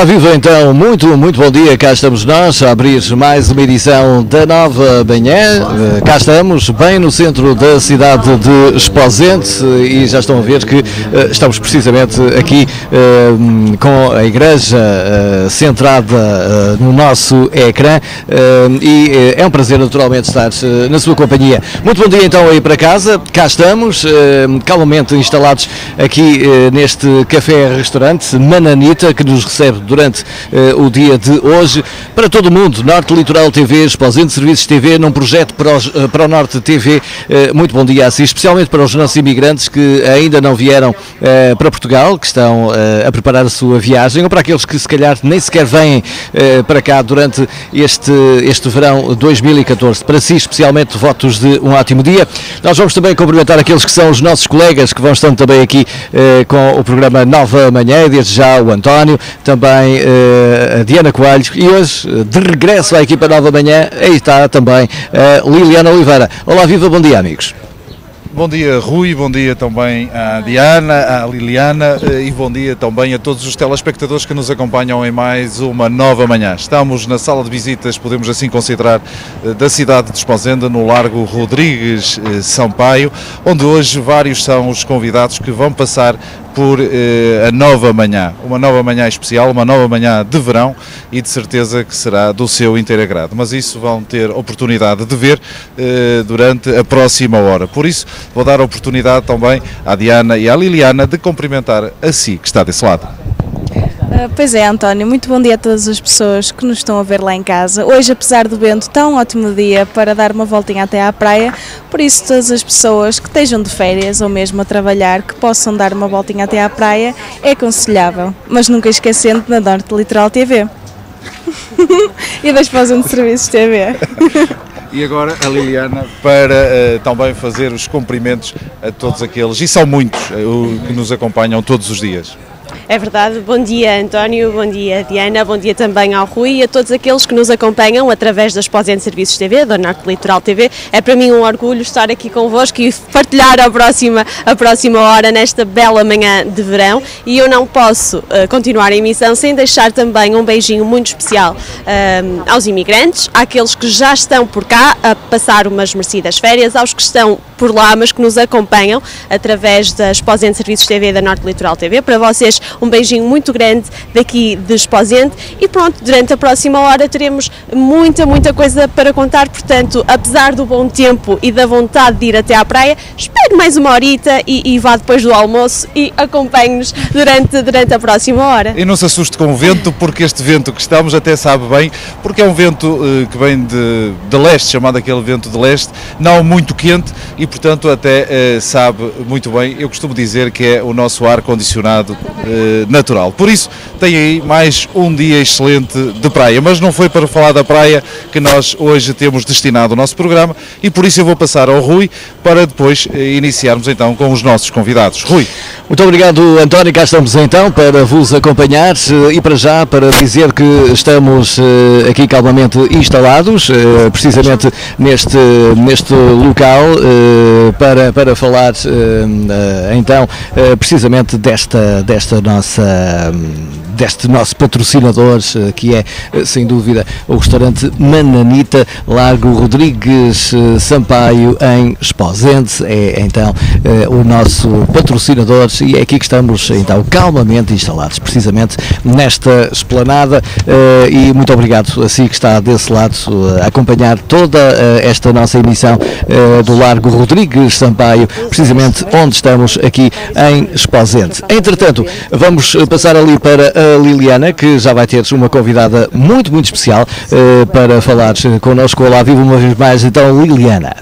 Olá, viva então, muito, muito bom dia, cá estamos nós a abrir mais uma edição da Nova Manhã, Eh, cá estamos, bem no centro da cidade de Esposente e já estão a ver que eh, estamos precisamente aqui eh, com a igreja eh, centrada no nosso ecrã. E é um prazer naturalmente estar na sua companhia. Muito bom dia então aí para casa, cá estamos, calmamente instalados aqui neste café-restaurante Mananita que nos recebe durante eh, o dia de hoje para todo o mundo. Norte Litoral TV, Esposente Serviços TV, num projeto para, os, eh, para o Norte TV. Eh, muito bom dia a si, especialmente para os nossos imigrantes que ainda não vieram para Portugal, que estão a preparar a sua viagem, ou para aqueles que se calhar nem sequer vêm para cá durante este, este verão 2014. Para si, especialmente, votos de um ótimo dia. Nós vamos também cumprimentar aqueles que são os nossos colegas que vão estando também aqui com o programa Nova Manhã, desde já o António, também eh, a Diana Coelho e hoje, eh, de regresso à equipa Nova Manhã, aí está também a Liliana Oliveira. Olá, viva, bom dia, amigos. Bom dia Rui, bom dia também à Diana, à Liliana eh, e bom dia também a todos os telespectadores que nos acompanham em mais uma nova manhã. Estamos na sala de visitas, podemos assim considerar, eh, da cidade de Esposenda, no Largo Rodrigues eh, Sampaio, onde hoje vários são os convidados que vão passar por eh, a nova manhã, uma nova manhã especial, uma nova manhã de verão e de certeza que será do seu inteiro agrado. Mas isso vão ter oportunidade de ver eh, durante a próxima hora. Por isso, vou dar a oportunidade também à Diana e à Liliana de cumprimentar a si que está desse lado. Ah, Pois é, António, muito bom dia a todas as pessoas que nos estão a ver lá em casa. Hoje, apesar do vento, tão ótimo dia para dar uma voltinha até à praia, por isso todas as pessoas que estejam de férias ou mesmo a trabalhar, que possam dar uma voltinha até à praia, é aconselhável. Mas nunca esquecendo da Norte Litoral TV. e da Exposição de Serviços TV. E agora a Liliana para eh, também fazer os cumprimentos a todos aqueles, e são muitos, o- que nos acompanham todos os dias. É verdade. Bom dia, António. Bom dia, Diana. Bom dia também ao Rui e a todos aqueles que nos acompanham através das Posente Serviços TV, da Norte Litoral TV. É para mim um orgulho estar aqui convosco e partilhar a próxima, a próxima hora nesta bela manhã de verão. E eu não posso eh, continuar a emissão sem deixar também um beijinho muito especial eh, aos imigrantes, àqueles que já estão por cá a passar umas merecidas férias, aos que estão por lá, mas que nos acompanham através da Exposente Serviços TV da Norte Litoral TV. Para vocês, um beijinho muito grande daqui de Exposente. E pronto, durante a próxima hora teremos muita, muita coisa para contar. Portanto, apesar do bom tempo e da vontade de ir até à praia, espero mais uma horita e, e vá depois do almoço e acompanhe-nos durante, durante a próxima hora. E não se assuste com o vento, porque este vento que estamos até sabe bem, porque é um vento eh, que vem de, de leste, chamado aquele vento de leste, não muito quente e, portanto, até eh, sabe muito bem. Eu costumo dizer que é o nosso ar condicionado eh, natural. Por isso, tem aí mais um dia excelente de praia. Mas não foi para falar da praia que nós hoje temos destinado o nosso programa e por isso eu vou passar ao Rui para depois eh, iniciarmos então com os nossos convidados. Rui. Muito obrigado, António. Cá estamos então para vos acompanhar eh, e para já para dizer que estamos eh, aqui calmamente instalados, precisamente neste, neste local, para, para falar então precisamente desta, desta nossa. hum, Deste nosso patrocinador, eh, que é, eh, sem dúvida, o restaurante Mananita, Largo Rodrigues eh, Sampaio, em Esposente. É então o nosso patrocinador e é aqui que estamos então calmamente instalados, precisamente nesta esplanada. E muito obrigado a si que está desse lado a acompanhar toda esta nossa emissão do Largo Rodrigues Sampaio, precisamente onde estamos aqui em Esposente. Entretanto, vamos passar ali para a Liliana, que já vai ter uma convidada muito, muito especial eh, para falar connosco. Olá, vivo uma vez mais. Então, Liliana.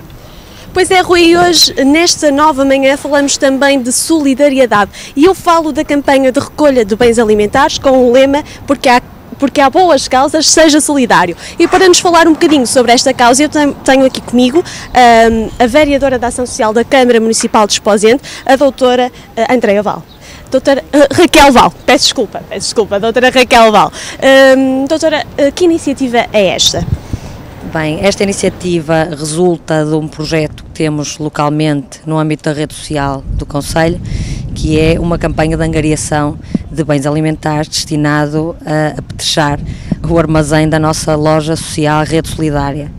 Pois é, Rui, hoje, nesta nova manhã, falamos também de solidariedade. E eu falo da campanha de recolha de bens alimentares com o lema Porque há porque há boas causas, seja solidário. E para nos falar um bocadinho sobre esta causa, eu tenho- aqui comigo ahm, a vereadora da Ação Social da Câmara Municipal de Esposente, a doutora Andreia Val. Doutora ah, Raquel Val, peço desculpa, peço desculpa, doutora Raquel Val. Ahm, doutora, ah, que iniciativa é esta? Bem, esta iniciativa resulta de um projeto que temos localmente no âmbito da rede social do Conselho, que é uma campanha de angariação de bens alimentares destinado a apetrechar o armazém da nossa loja social Rede Solidária.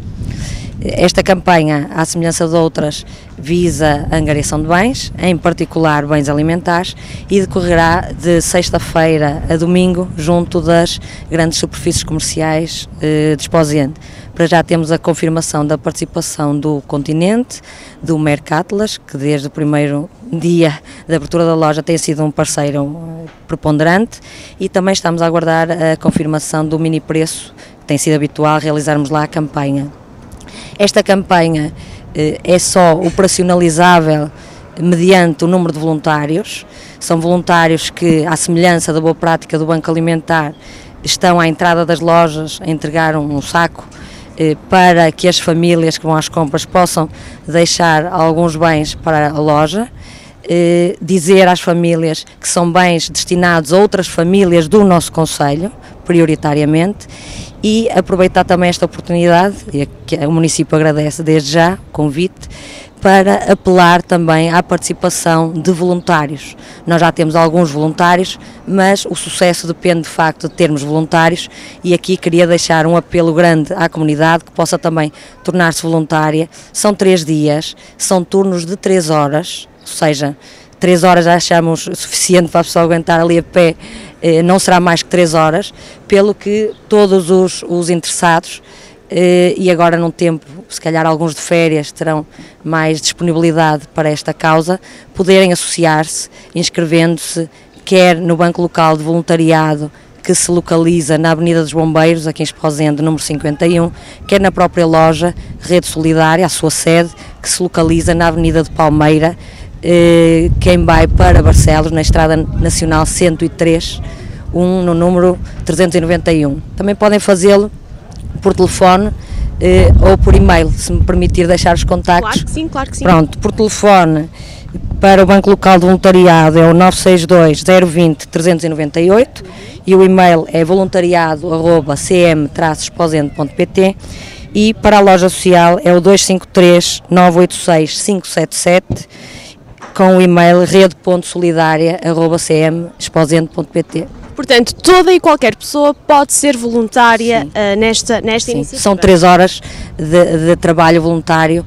Esta campanha, à semelhança de outras, visa a angariação de bens, em particular bens alimentares, e decorrerá de sexta-feira a domingo, junto das grandes superfícies comerciais eh, de. Para já temos a confirmação da participação do Continente, do Mercatlas, que desde o primeiro dia da abertura da loja tem sido um parceiro eh, preponderante, e também estamos a aguardar a confirmação do mini preço, que tem sido habitual realizarmos lá a campanha. Esta campanha eh, é só operacionalizável mediante o número de voluntários. São voluntários que, à semelhança da boa prática do Banco Alimentar, estão à entrada das lojas a entregar um saco eh, para que as famílias que vão às compras possam deixar alguns bens para a loja. Eh, dizer às famílias que são bens destinados a outras famílias do nosso Conselho, prioritariamente, e aproveitar também esta oportunidade, e que o município agradece desde já o convite, para apelar também à participação de voluntários. Nós já temos alguns voluntários, mas o sucesso depende de facto de termos voluntários e aqui queria deixar um apelo grande à comunidade que possa também tornar-se voluntária. São três dias, são turnos de três horas, ou seja, três horas achamos suficiente para a pessoa aguentar ali a pé eh, não será mais que três horas, pelo que todos os, os interessados, eh, e agora num tempo, se calhar alguns de férias terão mais disponibilidade para esta causa, poderem associar-se, inscrevendo-se, quer no Banco Local de Voluntariado, que se localiza na Avenida dos Bombeiros, aqui em Esposende, número 51, quer na própria loja Rede Solidária, a sua sede, que se localiza na Avenida de Palmeira, quem vai para Barcelos, na Estrada Nacional 103, um no número 391. Também podem fazê-lo por telefone eh, ou por e-mail, se me permitir deixar os contactos. Claro que sim, claro que sim. Pronto, por telefone para o Banco Local de Voluntariado é o 962 020 398 e o e-mail é voluntariado.cm-esposende.pt e para a loja social é o 253 986 577 com o e-mail rede.solidaria.cm.exposente.pt. Portanto, toda e qualquer pessoa pode ser voluntária uh, nesta, nesta Sim. iniciativa. São três horas de, de trabalho voluntário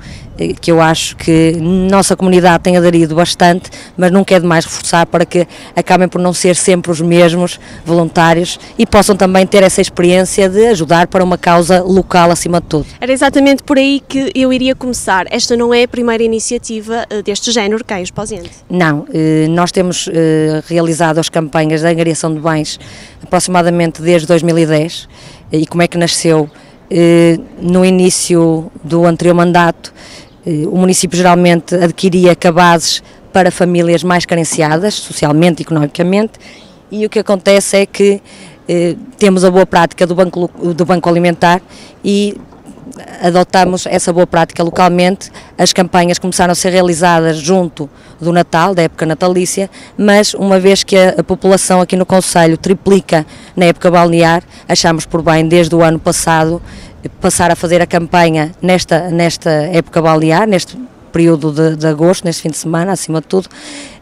que eu acho que nossa comunidade tem aderido bastante, mas nunca é demais reforçar para que acabem por não ser sempre os mesmos voluntários e possam também ter essa experiência de ajudar para uma causa local acima de tudo. Era exatamente por aí que eu iria começar. Esta não é a primeira iniciativa uh, deste género cá em Esposente. Não, eh, nós temos eh, realizado as campanhas de angariação de bens aproximadamente desde 2010 e como é que nasceu? Eh, No início do anterior mandato, eh, o município geralmente adquiria cabazes para famílias mais carenciadas, socialmente e economicamente, e o que acontece é que eh, temos a boa prática do banco, do banco Alimentar e adotamos essa boa prática localmente. As campanhas começaram a ser realizadas junto do Natal, da época natalícia, mas uma vez que a, a população aqui no Conselho triplica na época balnear, achamos por bem, desde o ano passado, passar a fazer a campanha nesta, nesta época balnear, neste período de, de agosto, neste fim de semana, acima de tudo,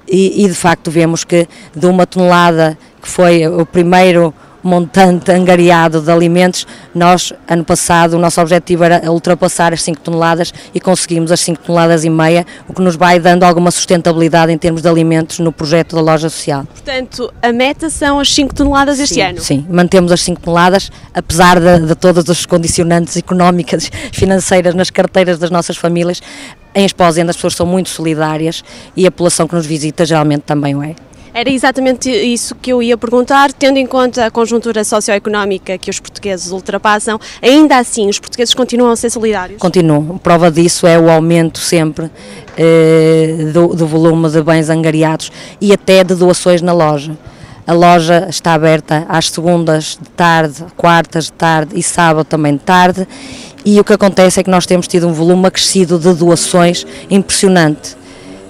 e, e de facto vemos que de uma tonelada que foi o primeiro montante angariado de alimentos, nós, ano passado, o nosso objetivo era ultrapassar as 5 toneladas e conseguimos as 5 toneladas e meia, o que nos vai dando alguma sustentabilidade em termos de alimentos no projeto da loja social. Portanto, a meta são as 5 toneladas este sim, ano. Sim, mantemos as 5 toneladas, apesar de, de todas as condicionantes económicas, financeiras nas carteiras das nossas famílias. Em Esposende as pessoas são muito solidárias e a população que nos visita geralmente também o é. Era exatamente isso que eu ia perguntar, tendo em conta a conjuntura socioeconómica que os portugueses ultrapassam, ainda assim os portugueses continuam a ser solidários? Continuam. Prova disso é o aumento sempre eh, do, do volume de bens angariados e até de doações na loja. A loja está aberta às segundas de tarde, quartas de tarde e sábado também de tarde. E o que acontece é que nós temos tido um volume acrescido de doações impressionante.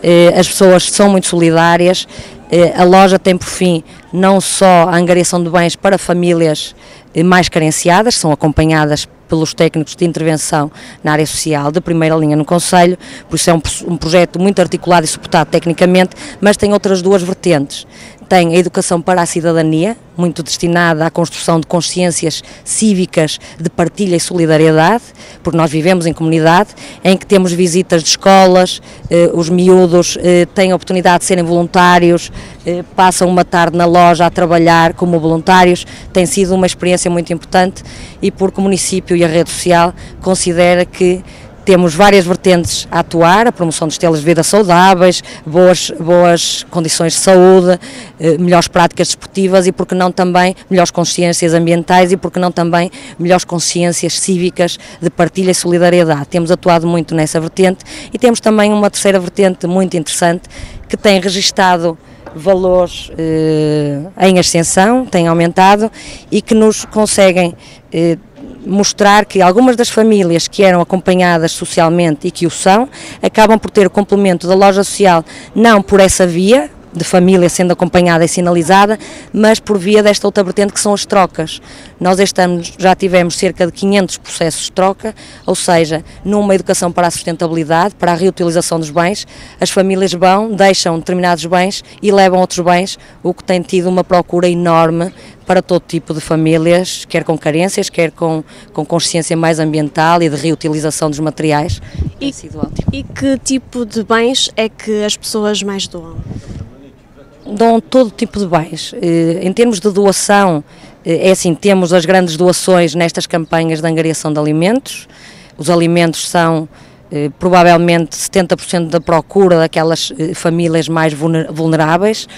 Eh, As pessoas são muito solidárias. Eh, A loja tem por fim não só a angariação de bens para famílias eh, mais carenciadas, são acompanhadas pelos técnicos de intervenção na área social de primeira linha no Conselho, por isso é um, um projeto muito articulado e suportado tecnicamente, mas tem outras duas vertentes tem a educação para a cidadania, muito destinada à construção de consciências cívicas de partilha e solidariedade, porque nós vivemos em comunidade, em que temos visitas de escolas, eh, os miúdos eh, têm a oportunidade de serem voluntários, eh, passam uma tarde na loja a trabalhar como voluntários, tem sido uma experiência muito importante e porque o município e a rede social considera que temos várias vertentes a atuar, a promoção de estilos de vida saudáveis, boas, boas condições de saúde, eh, melhores práticas desportivas e, porque não também, melhores consciências ambientais e, porque não também, melhores consciências cívicas de partilha e solidariedade. Temos atuado muito nessa vertente e temos também uma terceira vertente muito interessante que tem registado valores eh, em ascensão, tem aumentado e que nos conseguem eh, mostrar que algumas das famílias que eram acompanhadas socialmente e que o são, acabam por ter o complemento da loja social não por essa via, de família sendo acompanhada e sinalizada, mas por via desta outra vertente que são as trocas. Nós este ano já tivemos cerca de 500 processos de troca, ou seja, numa educação para a sustentabilidade, para a reutilização dos bens, as famílias vão, deixam determinados bens e levam outros bens, o que tem tido uma procura enorme para todo tipo de famílias, quer com carências, quer com, com consciência mais ambiental e de reutilização dos materiais. E, tem sido ótimo. E que tipo de bens é que as pessoas mais doam? Dão todo tipo de bens. Eh, em termos de doação, eh, é assim, temos as grandes doações nestas campanhas de angariação de alimentos. Os alimentos são eh, provavelmente 70% da procura daquelas famílias mais vulneráveis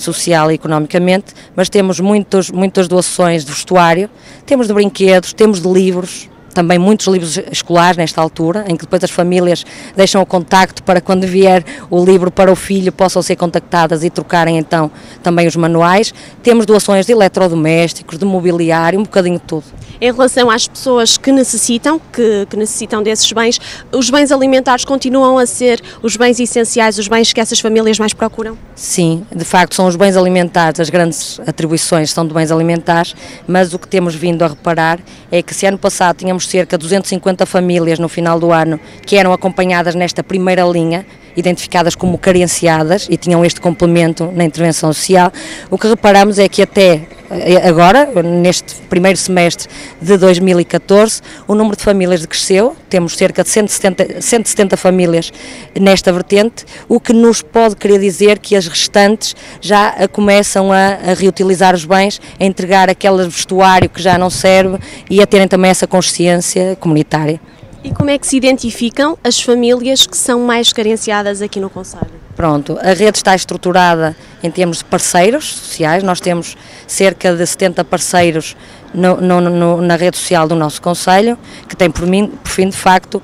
social e economicamente, mas temos muitos, muitas doações de vestuário, temos de brinquedos, temos de livros, também muitos livros escolares nesta altura, em que depois as famílias deixam o contacto para quando vier o livro para o filho possam ser contactadas e trocarem então também os manuais. Temos doações de eletrodomésticos, de mobiliário, um bocadinho de tudo. Em relação às pessoas que necessitam, que, que necessitam desses bens, os bens alimentares continuam a ser os bens essenciais, os bens que essas famílias mais procuram? Sim, de facto são os bens alimentares, as grandes atribuições são de bens alimentares, mas o que temos vindo a reparar é que se ano passado tínhamos cerca de 250 famílias no final do ano que eram acompanhadas nesta primeira linha, identificadas como carenciadas e tinham este complemento na intervenção social. O que reparamos é que até eh, agora, neste primeiro semestre de 2014, o número de famílias cresceu, temos cerca de 170, 170 famílias nesta vertente, o que nos pode querer dizer que as restantes já começam a, a reutilizar os bens, a entregar aquele vestuário que já não serve e a terem também essa consciência comunitária. E como é que se identificam as famílias que são mais carenciadas aqui no Conselho? Pronto, a rede está estruturada em termos de parceiros sociais, nós temos cerca de 70 parceiros no, no, no, na rede social do nosso Conselho, que tem por, mim, por fim, de facto,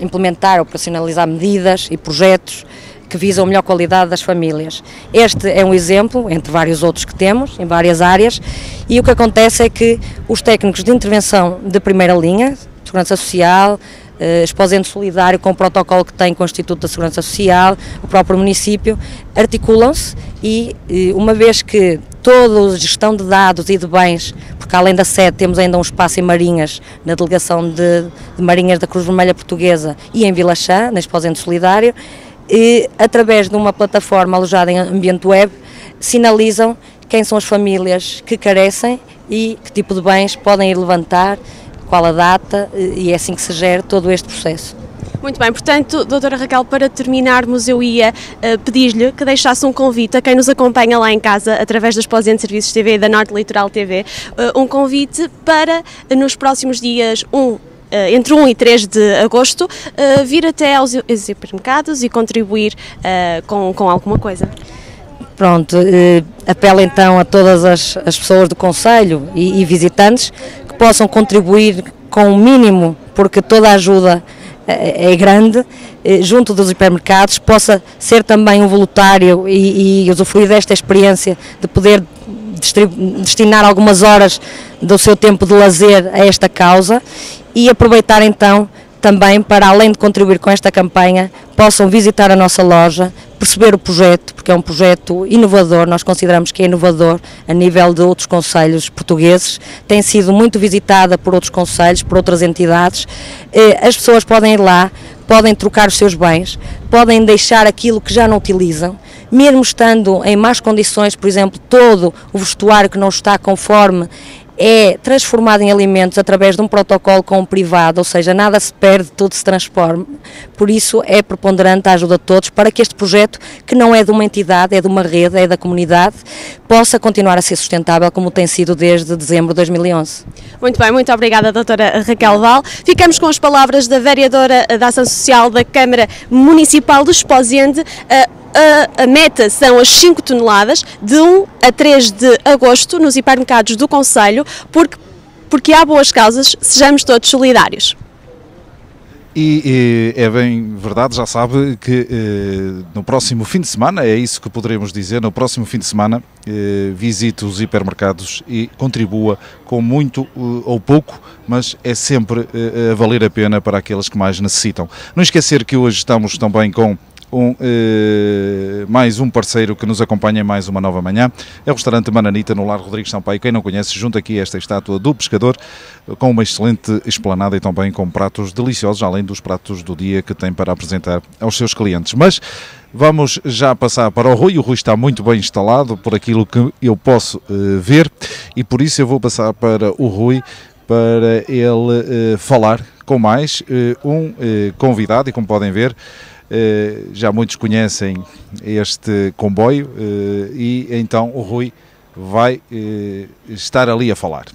implementar, operacionalizar medidas e projetos que visam a melhor qualidade das famílias. Este é um exemplo, entre vários outros que temos, em várias áreas, e o que acontece é que os técnicos de intervenção de primeira linha, Segurança Social, uh, Exposente Solidário, com o protocolo que tem com o Instituto da Segurança Social, o próprio município, articulam-se e, uh, uma vez que toda a gestão de dados e de bens, porque além da sede temos ainda um espaço em Marinhas, na delegação de, de Marinhas da Cruz Vermelha Portuguesa e em Vila Chã, na Exposente Solidário, e através de uma plataforma alojada em ambiente web, sinalizam quem são as famílias que carecem e que tipo de bens podem ir levantar qual a data e é assim que se gera todo este processo. Muito bem, portanto, doutora Raquel, para terminarmos eu ia uh, pedir-lhe que deixasse um convite a quem nos acompanha lá em casa através das Posente Serviços TV e da Norte Litoral TV, uh, eh, um convite para nos próximos dias 1 um, entre 1 e 3 de agosto, vir até aos supermercados e contribuir com, com alguma coisa. Pronto, apelo então a todas as, as pessoas do Conselho e, e visitantes que possam contribuir com o mínimo, porque toda a ajuda é, é grande, eh, junto dos supermercados, possa ser também um voluntário e, e usufruir desta experiência de poder destinar algumas horas do seu tempo de lazer a esta causa e aproveitar então também para, além de contribuir com esta campanha, possam visitar a nossa loja, perceber o projeto, porque é um projeto inovador, nós consideramos que é inovador a nível de outros conselhos portugueses, tem sido muito visitada por outros conselhos, por outras entidades. Eh, as pessoas podem ir lá, podem trocar os seus bens, podem deixar aquilo que já não utilizam, mesmo estando em más condições, por exemplo, todo o vestuário que não está conforme é transformado em alimentos através de um protocolo com o privado, ou seja, nada se perde, tudo se transforma. Por isso é preponderante a ajuda de todos para que este projeto, que não é de uma entidade, é de uma rede, é da comunidade, possa continuar a ser sustentável como tem sido desde dezembro de 2011. Muito bem, muito obrigada, doutora Raquel Val. Ficamos com as palavras da vereadora da Ação Social da Câmara Municipal de Esposende. A, a, meta são as 5 toneladas, de 1 a 3 de agosto, nos hipermercados do Conselho, porque, porque há boas causas, sejamos todos solidários. E, e, é bem verdade, já sabe que eh, no próximo fim de semana, é isso que poderemos dizer, no próximo fim de semana eh, visite os hipermercados e contribua com muito eh, ou pouco, mas é sempre eh, a valer a pena para aqueles que mais necessitam. Não esquecer que hoje estamos também com um, eh, mais um parceiro que nos acompanha em mais uma nova manhã. É o restaurante Mananita no Lar Rodrigues Sampaio. Quem não conhece, junto aqui esta estátua do pescador, com uma excelente esplanada e também com pratos deliciosos, além dos pratos do dia que tem para apresentar aos seus clientes. Mas Vamos já passar para o Rui. O Rui está muito bem instalado por aquilo que eu posso uh, ver e por isso eu vou passar para o Rui para ele uh, falar com mais uh, um convidado e como podem ver eh, já muitos conhecem este comboio eh, e então o Rui vai eh, estar ali a falar.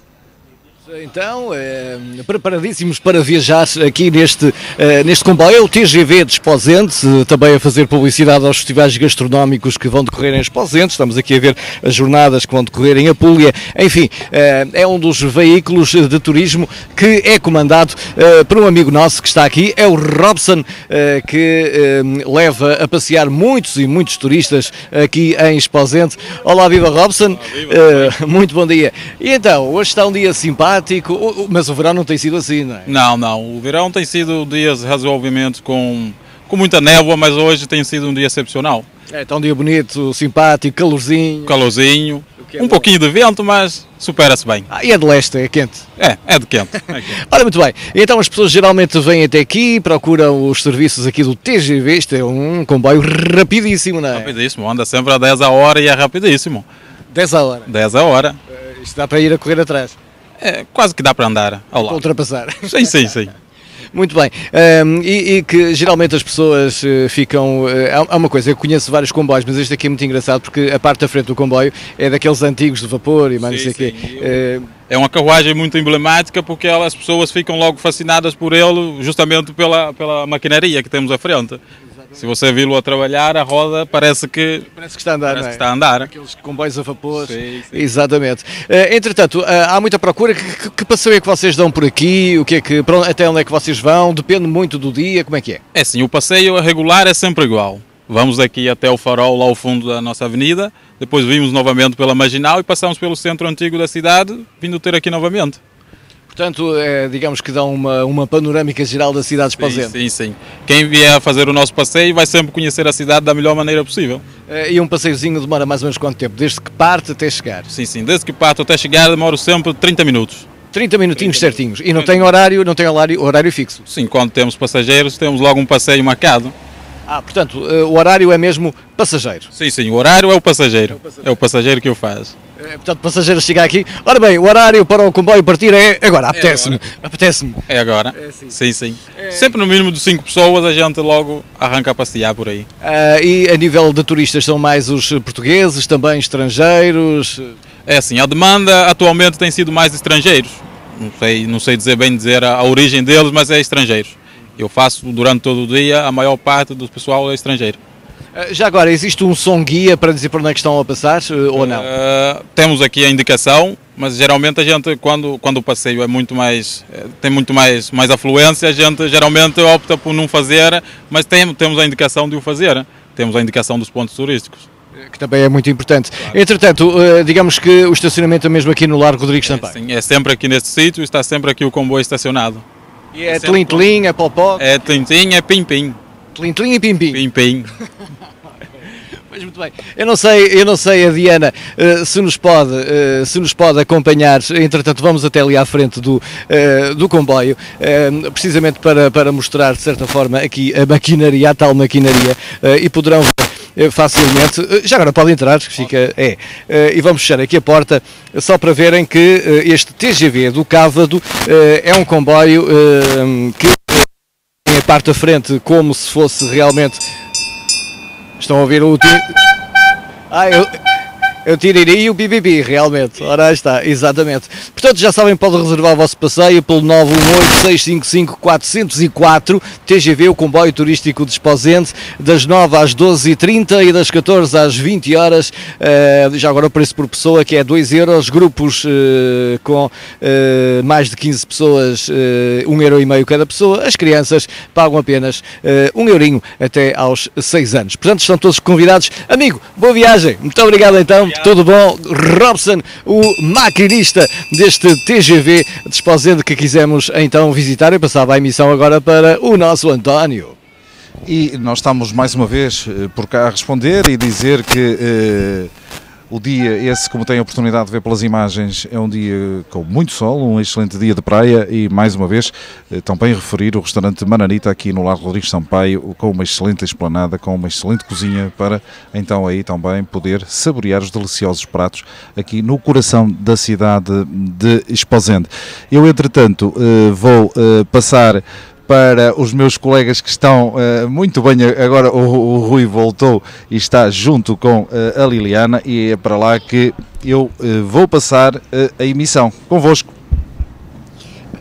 Então, é, preparadíssimos para viajar aqui neste, é, neste comboio. É o TGV de Esposente, também a fazer publicidade aos festivais gastronómicos que vão decorrer em Esposente. Estamos aqui a ver as jornadas que vão decorrer em Apulia. Enfim, é, é um dos veículos de turismo que é comandado por um amigo nosso que está aqui, é o Robson, que leva a passear muitos e muitos turistas aqui em Esposente. Olá, viva Robson, Olá, viva, muito bom dia. E então, hoje está um dia simpático simpático, mas o verão não tem sido assim, não é? Não, não. O verão tem sido dias razoavelmente com, com muita névoa, mas hoje tem sido um dia excepcional. É, está um dia bonito, simpático, calorzinho. Calorzinho, é um bom. pouquinho de vento, mas supera-se bem. Ah, e é de leste, é quente? É, é de quente. É quente. Ora, muito bem. Então as pessoas geralmente vêm até aqui, procuram os serviços aqui do TGV, isto é um comboio rapidíssimo, não é? Rapidíssimo, anda sempre a 10 a hora e é rapidíssimo. 10 a hora? 10 a hora. Uh, isto dá para ir a correr atrás? É, quase que dá para andar ao lado. Ultrapassar. Sim, sim, sim. Muito bem. Um, e, e, que geralmente as pessoas uh, ficam. Uh, há uma coisa, eu conheço vários comboios, mas este aqui é muito engraçado porque a parte da frente do comboio é daqueles antigos de vapor e mais não sei o quê. Uh, é uma carruagem muito emblemática porque as pessoas ficam logo fascinadas por ele, justamente pela, pela maquinaria que temos à frente. Se você viu-lo a trabalhar, a roda parece que, parece que está a andar. Parece é? que está a andar. Aqueles comboios a vapor. Sim, sim. Exatamente. Uh, entretanto, uh, há muita procura. Que, que, passeio é que vocês dão por aqui? O que é que, até onde é que vocês vão? Depende muito do dia. Como é que é? É sim, o passeio regular é sempre igual. Vamos daqui até o farol, lá ao fundo da nossa avenida, depois vimos novamente pela Marginal e passamos pelo centro antigo da cidade, vindo ter aqui novamente. Portanto, é, digamos que dão uma, uma panorâmica geral da cidade de Esposende. Sim, sim, sim. Quem vier a fazer o nosso passeio vai sempre conhecer a cidade da melhor maneira possível. É, e um passeiozinho demora mais ou menos quanto tempo? Desde que parte até chegar? Sim, sim. Desde que parte até chegar demora sempre 30 minutos. 30 minutinhos 30 certinhos. E não tem horário, não tem horário, horário fixo? Sim, quando temos passageiros temos logo um passeio marcado. Ah, portanto, eh, o horário é mesmo passageiro? Sim, sim, o horário é o passageiro. É o passageiro, é o passageiro que o faz. É, portanto, passageiro chegar aqui. Ora bem, o horário para o comboio partir é agora, apetece-me. É apetece-me. É agora. É sim, sim. sim. É... Sempre no mínimo de 5 pessoas a gente logo arranca a passear por aí. Ah, e a nível de turistas são mais os portugueses, também estrangeiros? É assim, a demanda atualmente tem sido mais estrangeiros. Não sei, não sei dizer bem dizer a, a origem deles, mas é estrangeiros. Eu faço durante todo o dia, a maior parte do pessoal é estrangeiro. Eh, já agora, existe um som guia para dizer para onde é que estão a passar eh, ou não? Uh, temos aqui a indicação, mas geralmente a gente, quando, quando o passeio é muito mais, tem muito mais, mais afluência, a gente geralmente opta por não fazer, mas tem, temos a indicação de o fazer. Temos a indicação dos pontos turísticos. Que também é muito importante. Claro. Entretanto, digamos que o estacionamento é mesmo aqui no Largo Rodrigues Sampaio. É, sim, é sempre aqui neste sítio, está sempre aqui o comboio estacionado. E é tlim-tlim, é popó, É tintim, é pim-pim. tlim-tlim e pim-pim. Pim-pim. Muito bem. Eu não sei, eu não sei a Diana eh, se nos pode, eh, se nos pode acompanhar. Entretanto, vamos até ali à frente do, eh, do comboio, precisamente para, para mostrar de certa forma aqui a maquinaria, a tal maquinaria, e poderão ver facilmente. Já agora pode entrar, fica é. E vamos fechar aqui a porta só para verem que este TGV do Cávado é um comboio que tem a parte da frente como se fosse realmente Estão a ouvir o. ti- Ah, eu. Eu tiraria o BBB, realmente. Ora, aí está, exatamente. Portanto, já sabem, podem reservar o vosso passeio pelo 918-655-404 TGV, o comboio turístico de Esposente, das 9 às 12h30 e das 14 às 20 horas. Eh, já agora o preço por pessoa, que é 2 euros. Grupos eh, com eh, mais de 15 pessoas, 1 euro e meio cada pessoa. As crianças pagam apenas eh, 1 eurinho até aos 6 anos. Portanto, estão todos convidados. Amigo, boa viagem. Muito obrigado então. Tudo bom? Robson, o maquinista deste TGV de Esposende que quisemos então visitar. Eu passava a emissão agora para o nosso António. E nós estamos mais uma vez eh, por cá a responder e dizer que eh, o dia, esse, como tem a oportunidade de ver pelas imagens, é um dia com muito sol, um excelente dia de praia e, mais uma vez, eh, também referir o restaurante Mananita aqui no Largo Rodrigues Sampaio, com uma excelente esplanada, com uma excelente cozinha para então aí também poder saborear os deliciosos pratos aqui no coração da cidade de Esposende. Eu, entretanto, eh, vou eh, passar para os meus colegas que estão eh, muito bem. Agora o, o Rui voltou e está junto com eh, a Liliana, e é para lá que eu eh, vou passar a emissão convosco.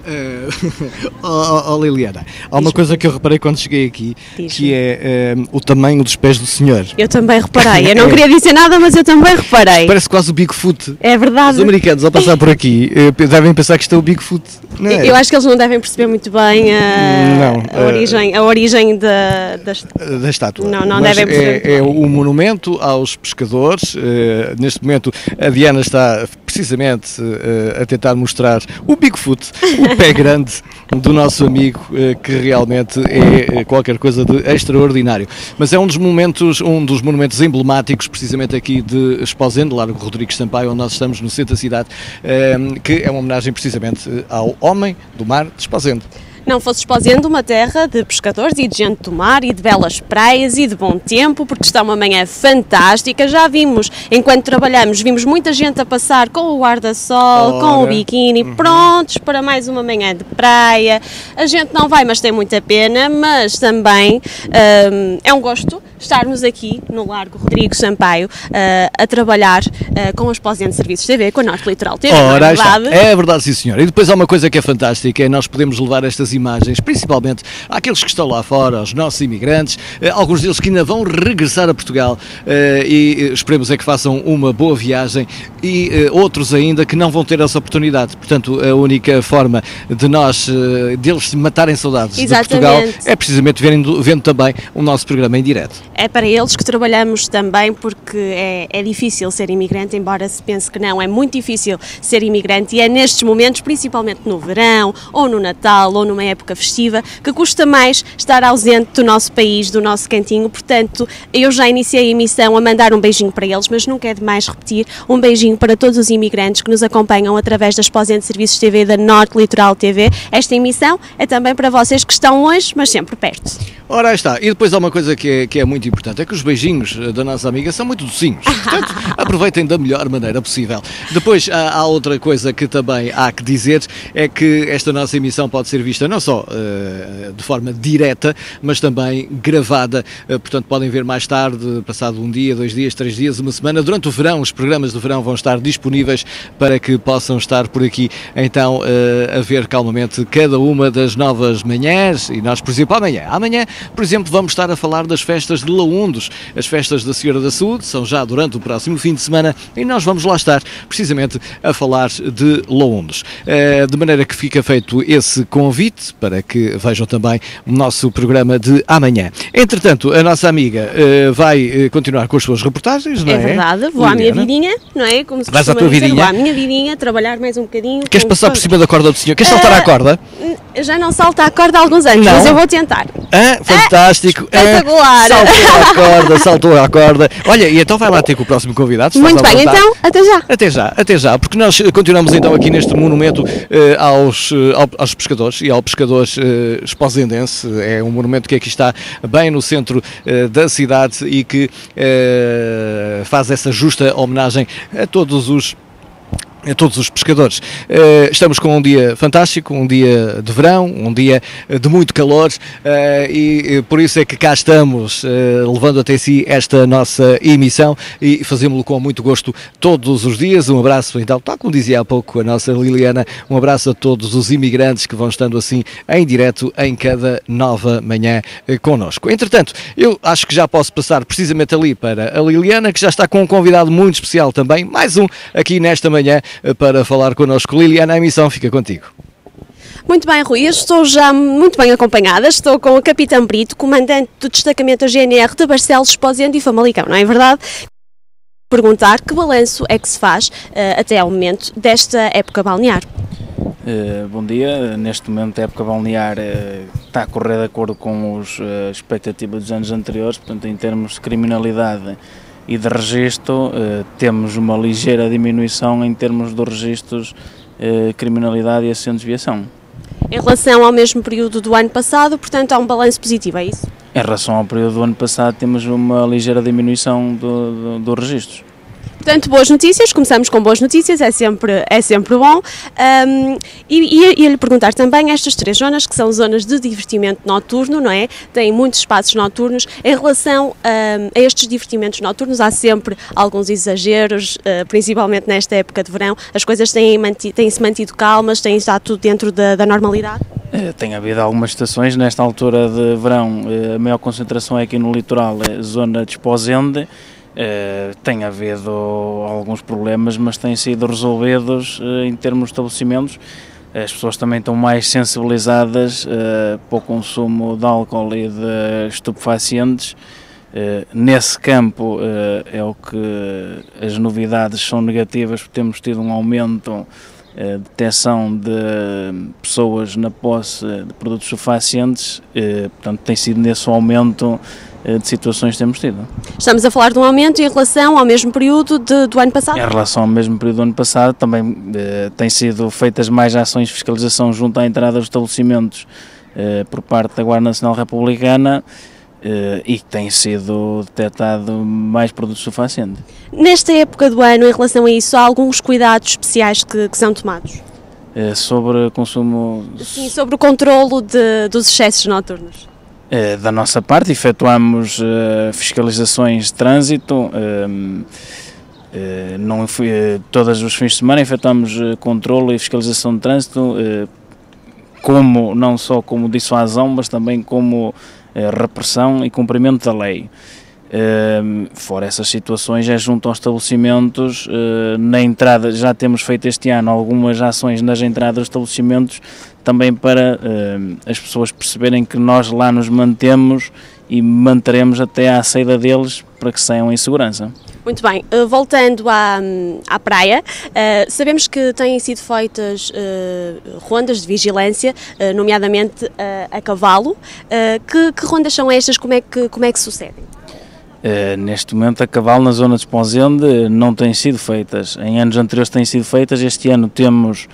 oh, oh, Liliana, há uma coisa que eu reparei quando cheguei aqui, que é eh, o tamanho dos pés do senhor. Eu também reparei. Eu não queria dizer nada, mas eu também reparei. Parece quase o Bigfoot. É Os verdade. americanos, ao passar por aqui, eh, devem pensar que isto é o Bigfoot. Não é? Eu acho que eles não devem perceber muito bem a, Não, a eh, origem, a origem da, das. da estátua. Não, não Mas devem perceber muito é, é o monumento aos pescadores. eh, neste momento, a Diana está precisamente eh, a tentar mostrar o Bigfoot, o pé grande do nosso amigo, eh, que realmente é eh, qualquer coisa de extraordinário. Mas é um dos momentos, um dos monumentos emblemáticos, precisamente aqui de Esposende, Largo Rodrigues Sampaio, onde nós estamos no centro da cidade, eh, que é uma homenagem precisamente ao homem do mar de Esposende. Não fosse Esposende uma terra de pescadores e de gente do mar e de belas praias e de bom tempo, porque está uma manhã fantástica. Já vimos, enquanto trabalhamos, vimos muita gente a passar com o guarda-sol, com o biquíni, prontos para mais uma manhã de praia. A gente não vai, mas tem muita pena, mas também hum, é um gosto estarmos aqui no Largo Rodrigo Sampaio ah, a trabalhar ah, com a Esposende Serviços TV, com a Norte Litoral TV, não Ora, é verdade? É verdade, sim senhor. E depois há uma coisa que é fantástica, é nós podemos levar estas imagens, principalmente àqueles que estão lá fora, aos nossos imigrantes, eh, alguns deles que ainda vão regressar a Portugal eh, e eh, esperemos é que façam uma boa viagem e outros ainda que não vão ter essa oportunidade. Portanto, a única forma de nós, deles se matarem saudades de Portugal Exatamente. é precisamente vendo, vendo também o nosso programa em direto. É para eles que trabalhamos também, porque é, é difícil ser imigrante, embora se pense que não, é muito difícil ser imigrante e é nestes momentos, principalmente no verão, ou no Natal, ou numa época festiva, que custa mais estar ausente do nosso país, do nosso cantinho. Portanto, eu já iniciei a emissão a mandar um beijinho para eles, mas nunca é demais repetir um beijinho para todos os imigrantes que nos acompanham através das Posente Serviços TV da Norte Litoral TV. Esta emissão é também para vocês que estão longe, mas sempre perto. Ora, aí está. E depois há uma coisa que é, que é muito importante, é que os beijinhos eh, da nossa amiga são muito docinhos. Portanto, aproveitem da melhor maneira possível. Depois, há, há outra coisa que também há que dizer, é que esta nossa emissão pode ser vista não só eh, de forma direta, mas também gravada. Eh, portanto, podem ver mais tarde, passado um dia, dois dias, três dias, uma semana. Durante o verão, os programas do verão vão estar disponíveis para que possam estar por aqui, então, eh, a ver calmamente cada uma das novas manhãs. E nós, por exemplo, amanhã. Amanhã, por exemplo, vamos estar a falar das festas de Laundos. As festas da Senhora da Saúde são já durante o próximo fim de semana e nós vamos lá estar, precisamente, a falar de Laundos. De maneira que fica feito esse convite para que vejam também o nosso programa de amanhã. Entretanto, a nossa amiga eh, vai eh, continuar com as suas reportagens, não é? É verdade, vou à minha Liliana? vidinha, não é? Como se Vais à tua dizer, vidinha? Vou à minha vidinha, trabalhar mais um bocadinho. Queres passar por cima da corda do senhor? Queres saltar à corda? Já não salto à corda há alguns anos, Não? mas eu vou tentar. Ah, fantástico. Ah, espetacular. saltou à corda, saltou à corda. Olha, e então vai lá ter com o próximo convidado. Muito bem, vontade. então, até já. Até já, até já, porque nós continuamos então aqui neste monumento eh, aos, ao- aos pescadores e ao pescadores eh, esposendense. É um monumento que aqui está bem no centro eh, da cidade e que eh, faz essa justa homenagem a todos os a todos os pescadores. Eh, estamos com um dia fantástico, um dia de verão, um dia eh, de muito calor eh, e por isso é que cá estamos, levando até si esta nossa emissão e fazemos-lo com muito gosto todos os dias. Um abraço, então, tal como dizia há pouco a nossa Liliana, um abraço a todos os imigrantes que vão estando assim em direto em cada nova manhã connosco. Entretanto, eu acho que já posso passar precisamente ali para a Liliana, que já está com um convidado muito especial também, mais um aqui nesta manhã para falar connosco. Liliana, a emissão fica contigo. Muito bem, Rui, eu estou já muito bem acompanhada. Estou com o Capitão Brito, comandante do destacamento da GNR de Barcelos, Esposende e Famalicão, não é verdade? Perguntar que balanço é que se faz eh, até ao momento desta época balnear. Eh, bom dia, neste momento a época balnear eh, está a correr de acordo com os, expectativas dos anos anteriores, portanto em termos de criminalidade e de registro eh, temos uma ligeira diminuição em termos dos registros eh, criminalidade e acidentes de viação. Em relação ao mesmo período do ano passado, portanto, há um balanço positivo, é isso? Em relação ao período do ano passado temos uma ligeira diminuição do, do, dos registros. Portanto, boas notícias, começamos com boas notícias, é sempre, é sempre bom. Ahm, e ia lhe perguntar também estas três zonas, que são zonas de divertimento noturno, não é? Têm muitos espaços noturnos. Em relação ahm, a estes divertimentos noturnos, há sempre alguns exageros, ah, principalmente nesta época de verão. As coisas têm manti- têm-se mantido calmas, têm estado tudo dentro da, da normalidade. Eh, Tem havido algumas estações, nesta altura de verão, eh, a maior concentração é aqui no litoral, é zona de Esposende. Eh, Tem havido alguns problemas, mas têm sido resolvidos eh, em termos de estabelecimentos. As pessoas também estão mais sensibilizadas eh, para o consumo de álcool e de estupefacientes. Nesse campo é o que as novidades são negativas, porque temos tido um aumento eh, detecção de pessoas na posse de produtos sufacientes, eh, portanto tem sido nesse aumento de situações que temos tido. Estamos a falar de um aumento em relação ao mesmo período de- do ano passado. Em relação ao mesmo período do ano passado, também eh, têm sido feitas mais ações de fiscalização junto à entrada dos estabelecimentos eh, por parte da Guarda Nacional Republicana eh, e que tem sido detectado mais produtos sufacientes. Nesta época do ano, em relação a isso, há alguns cuidados especiais que, que são tomados? Eh, Sobre consumo Sim, sobre o controlo de- dos excessos noturnos. Eh, Da nossa parte, efetuamos eh, fiscalizações de trânsito. ehm, eh, não todos os fins de semana efetuamos controle e fiscalização de trânsito, como, não só como dissuasão, mas também como repressão e cumprimento da lei. Fora essas situações, é junto aos estabelecimentos, eh, na entrada, já temos feito este ano algumas ações nas entradas dos estabelecimentos, também para as pessoas perceberem que nós lá nos mantemos e manteremos até à saída deles para que saiam em segurança. Muito bem, eh, voltando à, à praia, eh, sabemos que têm sido feitas rondas de vigilância, nomeadamente a cavalo. Que, que rondas são estas? Como é que, como é que sucedem? Eh, neste momento, a cavalo na zona de Esposende não têm sido feitas. Em anos anteriores têm sido feitas. Este ano temos,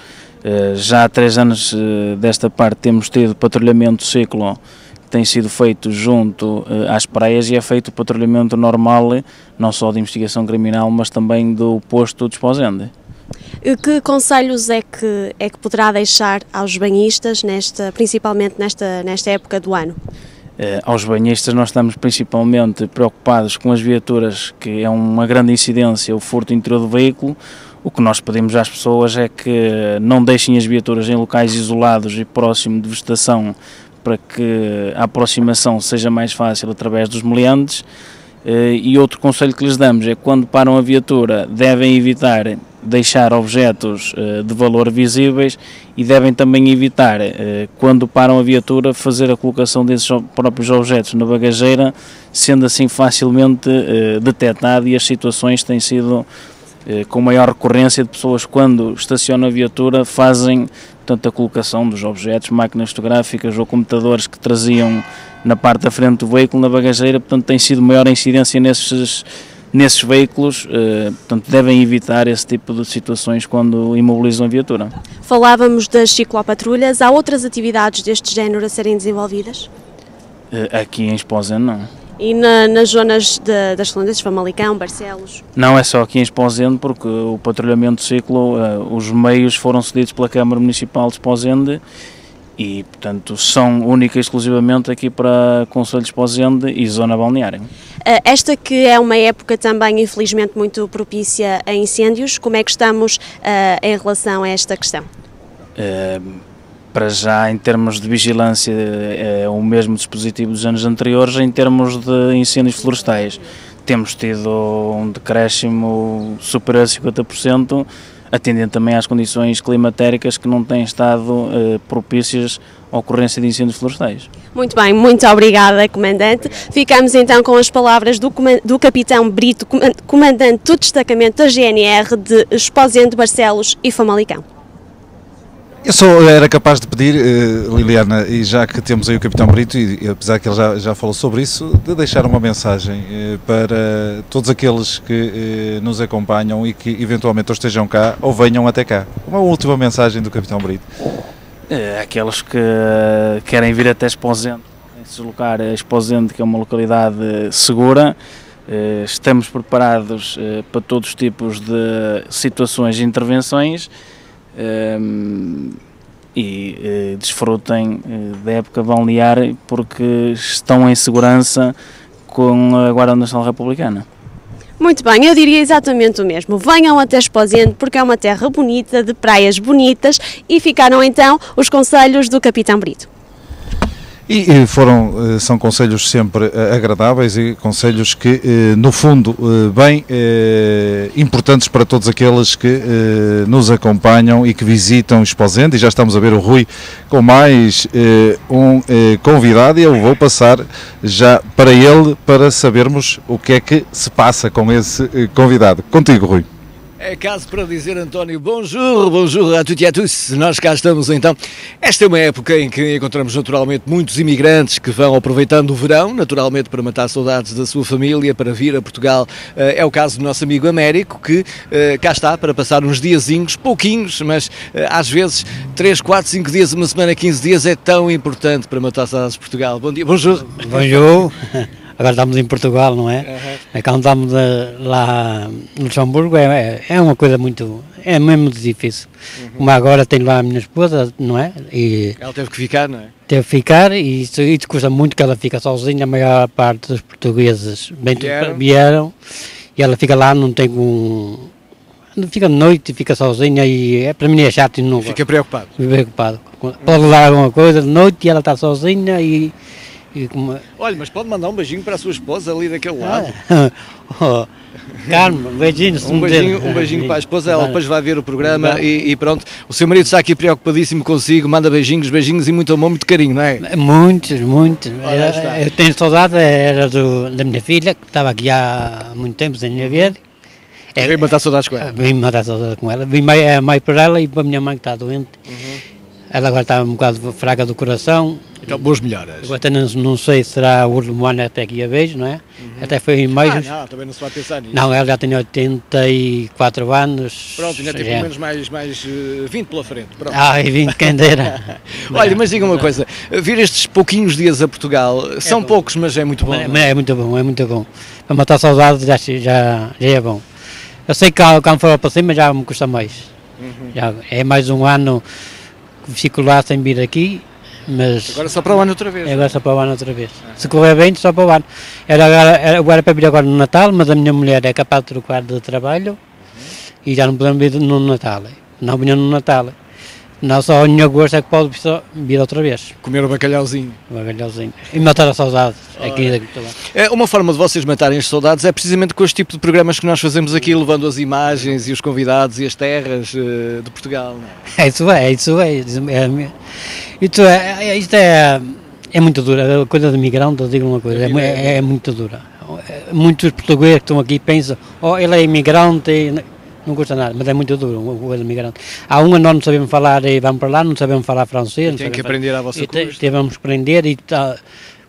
eh, já há três anos eh, desta parte, temos tido patrulhamento ciclo que tem sido feito junto às praias e é feito patrulhamento normal, não só de investigação criminal, mas também do posto de Esposende. Eh, Que conselhos é que, é que poderá deixar aos banhistas, nesta, principalmente nesta, nesta época do ano? Eh, aos banhistas nós estamos principalmente preocupados com as viaturas, que é uma grande incidência o furto interior do veículo. O que nós pedimos às pessoas é que não deixem as viaturas em locais isolados e próximo de vegetação para que a aproximação seja mais fácil através dos meliantes. Eh, E outro conselho que lhes damos é que quando param a viatura devem evitar deixar objetos eh, de valor visíveis e devem também evitar, eh, quando param a viatura, fazer a colocação desses próprios objetos na bagageira, sendo assim facilmente eh, detectado e as situações têm sido com maior recorrência de pessoas quando estacionam a viatura fazem portanto a colocação dos objetos, máquinas fotográficas ou computadores que traziam na parte da frente do veículo, na bagageira, portanto tem sido maior incidência nesses, nesses veículos, eh, portanto devem evitar esse tipo de situações quando imobilizam a viatura. Falávamos das ciclopatrulhas, há outras atividades deste género a serem desenvolvidas? Eh, aqui em Esposende não. E na, nas zonas de, das redondezas, Famalicão, Barcelos? Não é só aqui em Esposende, porque o patrulhamento ciclo, uh, os meios foram cedidos pela Câmara Municipal de Esposende e, portanto, são única e exclusivamente aqui para Conselho de Esposende e Zona Balneária. Uh, esta que é uma época também, infelizmente, muito propícia a incêndios, como é que estamos uh, em relação a esta questão? para já, em termos de vigilância, é o mesmo dispositivo dos anos anteriores, em termos de incêndios florestais. Temos tido um decréscimo superior a 50%, atendendo também às condições climatéricas que não têm estado eh, propícias à ocorrência de incêndios florestais. Muito bem, muito obrigada, Comandante. Ficamos então com as palavras do, do Capitão Brito, Comandante do Destacamento da GNR de Esposende, Barcelos e Famalicão. Eu só era capaz de pedir, uh, Liliana, e já que temos aí o Capitão Brito, e, apesar que ele já, já falou sobre isso, de deixar uma mensagem uh, para todos aqueles que uh, nos acompanham e que eventualmente ou estejam cá ou venham até cá. Uma última mensagem do Capitão Brito. aqueles que querem vir até Esposende, se deslocar a Esposende, que é uma localidade segura, estamos preparados para todos os tipos de situações e intervenções um, e uh, desfrutem uh, da época balnear porque estão em segurança com a Guarda Nacional Republicana. Muito bem, eu diria exatamente o mesmo. Venham até Esposende porque é uma terra bonita, de praias bonitas e ficaram então os conselhos do Capitão Brito. E foram, eh, são conselhos sempre eh, agradáveis e conselhos que, eh, no fundo, bem importantes para todos aqueles que nos acompanham e que visitam Esposende. E já estamos a ver o Rui com mais um convidado e eu vou passar já para ele para sabermos o que é que se passa com esse convidado. Contigo, Rui. É caso para dizer, António, bonjour, bonjour a tutti e a tous. Nós cá estamos então. Esta é uma época em que encontramos naturalmente muitos imigrantes que vão aproveitando o verão, naturalmente para matar saudades da sua família, para vir a Portugal. Eh, é o caso do nosso amigo Américo, que eh, cá está para passar uns diazinhos, pouquinhos, mas eh, às vezes 3, 4, 5 dias, uma semana, 15 dias é tão importante para matar saudades de Portugal. Bom dia, bonjour. Bonjour. Agora estamos em Portugal, não é? Uhum. Quando estamos lá no Luxemburgo é, é uma coisa muito, é mesmo difícil. Uhum. Como agora tenho lá a minha esposa, não é? E ela teve que ficar, não é? Teve que ficar e isso, isso custa muito que ela fica sozinha, a maior parte dos portugueses bem, vieram. vieram e ela fica lá, não tem um fica de noite, fica sozinha e é, para mim é chato e não Fica preocupado. Preocupado. Pode levar alguma coisa de noite e ela está sozinha e como... Olha, mas pode mandar um beijinho para a sua esposa ali daquele lado. Ah. oh, Carmo, beijinho, um beijinho, um beijinho para a esposa, ela depois vai ver o programa e, e, pronto. O seu marido está aqui preocupadíssimo consigo, manda beijinhos, beijinhos e muito amor, muito carinho, não é? Muitos, muitos. eu tenho saudade, era do, da minha filha, que estava aqui há muito tempo sem minha ver. É, vim matar saudades com ela. Vim matar saudades com ela. Vim mais, é, mais para ela e para a minha mãe que está doente. Uhum. Ela agora está um bocado fraca do coração. Então, boas melhoras. Agora não, não sei se será o último ano até que a vejo, não é? Uhum. Até foi em maio. Ah, não, também não se vai pensar nisso. Não, ela já tem 84 anos. Pronto, ainda tem pelo menos mais, mais uh, eh, 20 pela frente. Pronto. Ah, e 20 quem dera. Olha, mas diga uma coisa, vir estes pouquinhos dias a Portugal, é são bom. poucos, mas é muito bom. É, é, muito bom, é muito bom. Para matar saudades já, já, já é bom. Eu sei que quando for para cima já me custa mais. Uhum. Já, é mais um ano lá sem vir aqui, mas... Agora só para o ano outra vez. Agora só para o ano outra vez. Uhum. Se correr bem, só para o ano. Era, era, era para vir agora no Natal, mas a minha mulher é capaz de trocar de trabalho uhum. e já não podemos vir no Natal. Não vinha no Natal. Não só em agosto é que pode vir outra vez. Comer o bacalhauzinho. O bacalhauzinho. E matar as saudades. Aqui, aqui, é, uma forma de vocês matarem as saudades é precisamente com este tipo de programas que nós fazemos aqui, levando as imagens e os convidados e as terras uh, de Portugal. É? é? isso é, isso é. Isso é, isso é, é, isto é, é muito dura. A coisa de migrante, eu digo uma coisa, é, é, é muito dura. Muitos portugueses que estão aqui pensam, oh, ele é imigrante. Não custa nada, mas é muito duro o, o imigrante. Há um nós não sabemos falar e vamos para lá, não sabemos falar francês. Tem que aprender falar- vossa e te- custa. Tivemos que aprender e tá,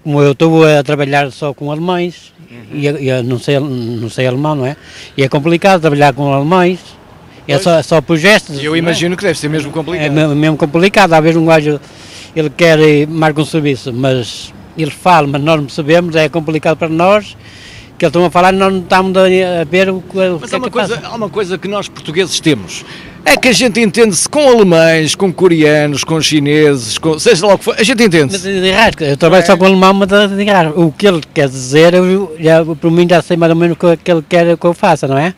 como eu estou a trabalhar só com alemães Uhum. e, e não sei, não sei alemão, não é? E é complicado trabalhar com alemães. É só, só por gestos. Eu é? imagino que deve ser mesmo É complicado. me- mesmo complicado, às vezes um gajo ele quer eh, marcar um serviço, mas eles falam, mas nós não percebemos, é complicado para nós, que eles estão a falar nós não estamos a, ver o, que- o Mas que há é uma, que coisa, passa. há uma coisa que nós portugueses temos. É que a gente entende-se com alemães, com coreanos, com chineses, com, seja lá o que for, a gente entende-se. eu trabalho É. só com alemão, mas o que ele quer dizer, eu, já, por mim já sei mais ou menos o que, ele quer que eu faça, não é?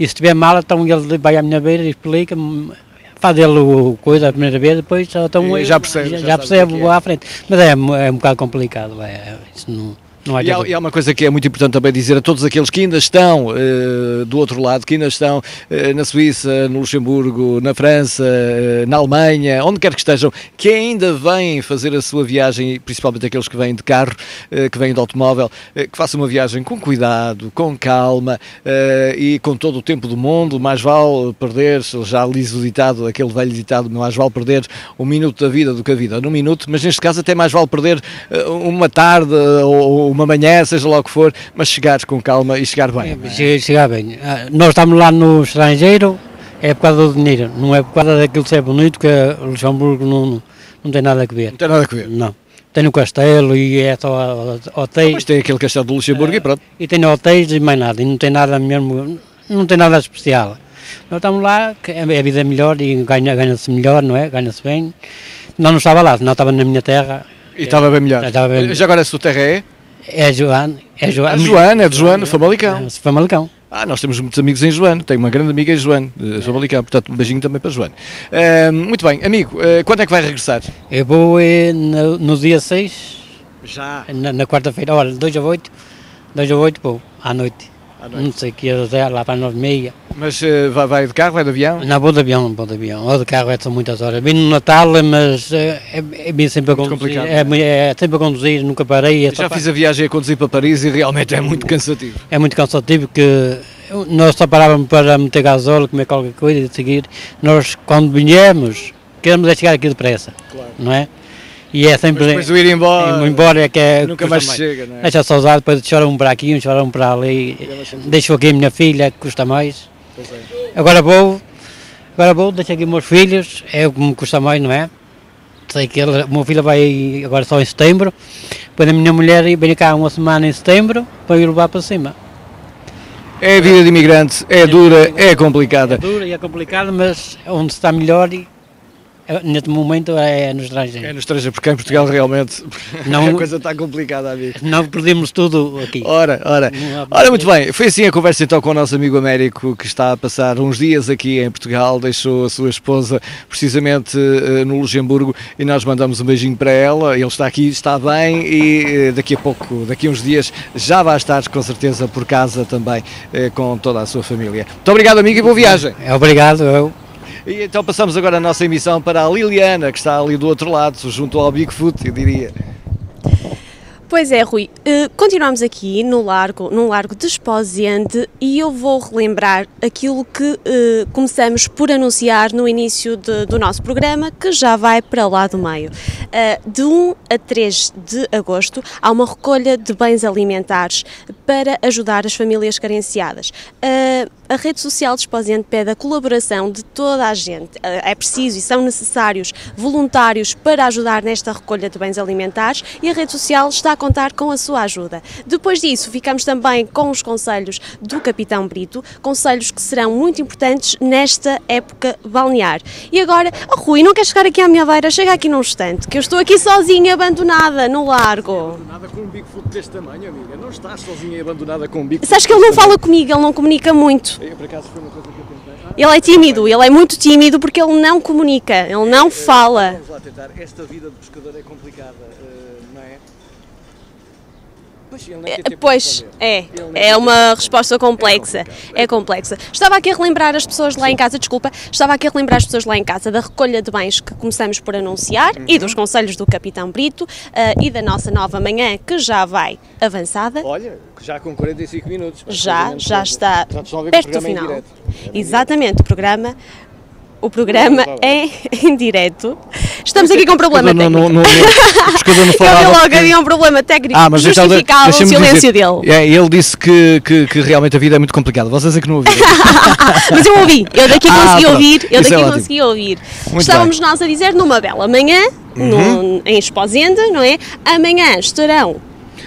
E se estiver mal, então ele vai à minha beira e explica-me, faz ele o coisa a primeira vez, depois então, já percebe, já, já já sabe o que percebe, que vou é. à frente. Mas é, é um bocado complicado, é, isso não, não há E há, e há uma coisa que é muito importante também dizer a todos aqueles que ainda estão eh, do outro lado, que ainda estão eh, na Suíça, no Luxemburgo, na França, eh, na Alemanha, onde quer que estejam, que ainda vêm fazer a sua viagem, principalmente aqueles que vêm de carro, que vêm de automóvel, que façam uma viagem com cuidado, com calma e com todo o tempo do mundo. Mais vale perder, já liz o ditado, aquele velho ditado, mais vale perder um minuto da vida do que a vida num minuto, mas neste caso até mais vale perder uma tarde ou uma manhã, seja lá o que for, mas chegares com calma e chegar bem. é? Che- Chegar bem. Ah, Nós estamos lá no estrangeiro, é por causa do dinheiro, não é por causa daquilo ser bonito, que o Luxemburgo não, não tem nada a ver. Não tem nada a ver. Não. Tem o castelo e é só hotéis. Mas tem aquele castelo do Luxemburgo e pronto. E tem hotéis e mais nada, e não tem nada mesmo, não tem nada especial. Nós estamos lá, que a a vida é melhor e ganha- ganha-se melhor, não é? Ganha-se bem. Não, não estava lá, não estava na minha terra. E estava bem melhor. Estava bem melhor. Já agora a sua terra é? É Joana. É A Joana. Joana, é de Joana, Famalicão. É, Famalicão. Ah, nós temos muitos amigos em Joana. Tenho uma grande amiga em Joana, de Famalicão. Portanto, um beijinho também para Joana. Ah, muito bem, amigo, ah, quando é que vai regressar? Eu vou eh, no, no dia 6, Já. na, na quarta-feira, olha, 2 a 8, 2 a 8 vou, à noite. Não sei que horas é, lá para as 9 e meia. Mas ah, vai, vai de carro, vai de avião? Não, vou de avião, vou de avião. Ou de carro, é, são muitas horas. Vim no Natal, mas eh, é, é, bem sempre a conduzir. complicado, É, não é sempre a conduzir, nunca parei. É, Já fiz a viagem a conduzir para Paris e realmente é muito cansativo. é muito cansativo que nós só parávamos para meter gasóleo, comer qualquer coisa e seguir. Nós, quando viemos, queremos é chegar aqui depressa, não é? E é sempre... Depois de ir embora, embora é que é... nunca custa mais chega, não é? Deixa saudade, depois chora um para aqui, um um para ali. Deixo aqui a minha filha, que custa mais. é. Agora vou, agora vou, deixo aqui meus filhos, é o que me custa mais, não é? Sei que ele, o meu filho vai agora só em setembro, depois a minha mulher vem cá uma semana em setembro para ir levar para cima. É a vida de imigrante, é dura, é complicada. É dura e é complicado, mas onde se está melhor e é, neste momento é no É estrangeiro. no estrangeiro, porque em Portugal realmente Não- a coisa está complicada, amigo. Não perdemos tudo aqui. Ora, ora. Ora, muito bem, foi assim a conversa então com o nosso amigo Américo que está a passar uns dias aqui em Portugal, deixou a sua esposa precisamente eh, no Luxemburgo e nós mandamos um beijinho para ela, ele está aqui, está bem e eh, daqui a pouco, daqui a uns dias já vai estar com certeza por casa também eh, com toda a sua família. Muito obrigado amigo e boa viagem. É obrigado, eu. E então passamos agora a nossa emissão para a Liliana, que está ali do outro lado, junto ao Bigfoot, eu diria. Pois é, Rui. Eh, continuamos aqui no largo, num largo desposente e eu vou relembrar aquilo que eh, começamos por anunciar no início de- do nosso programa, que já vai para lá do meio. Eh, de 1 a 3 de agosto há uma recolha de bens alimentares para ajudar as famílias carenciadas. A rede social Desposente pede a colaboração de toda a gente. É preciso e são necessários voluntários para ajudar nesta recolha de bens alimentares e a rede social está a contar com a sua ajuda. Depois disso, ficamos também com os conselhos do Capitão Brito, conselhos que serão muito importantes nesta época balnear. E agora, oh Rui, não queres chegar aqui à minha beira? Chega aqui num instante, que eu estou aqui sozinha, abandonada, no largo. Nada com um Bigfoot deste tamanho, amiga. Não estás sozinha e abandonada com um Bigfoot. Sabes que ele não fala comigo, ele não comunica muito. Eu, por acaso foi uma coisa que eu pensei. Ele é tímido, ele é muito tímido porque ele não comunica, ele não fala. Vamos lá tentar. Esta vida de pescador é complicada, eh, é? Pois, é. É uma resposta complexa. É complexa. Estava aqui a relembrar as pessoas lá em casa, desculpa, estava aqui a relembrar as pessoas lá em casa da recolha de bens que começamos por anunciar e dos conselhos do Capitão Brito eh, e da nossa nova manhã que já vai avançada. Olha, já com 45 minutos. Já, já está perto do é final. direto. Exatamente, o programa. O programa é em direto. Estamos aqui com um problema Não, não, técnico. não, não, o pescador não Eu vi falava logo, havia um problema técnico Ah, mas então, justificava o silêncio dizer, dele. É, ele disse que, que, que realmente a vida é muito complicada. Vocês é que não ouviram. Mas eu ouvi, eu daqui Ah, consegui pronto. ouvir, eu Isso é daqui ótimo. consegui ouvir. Muito Estávamos nós a dizer numa bela manhã, no- em Esposenda, não é? Amanhã estarão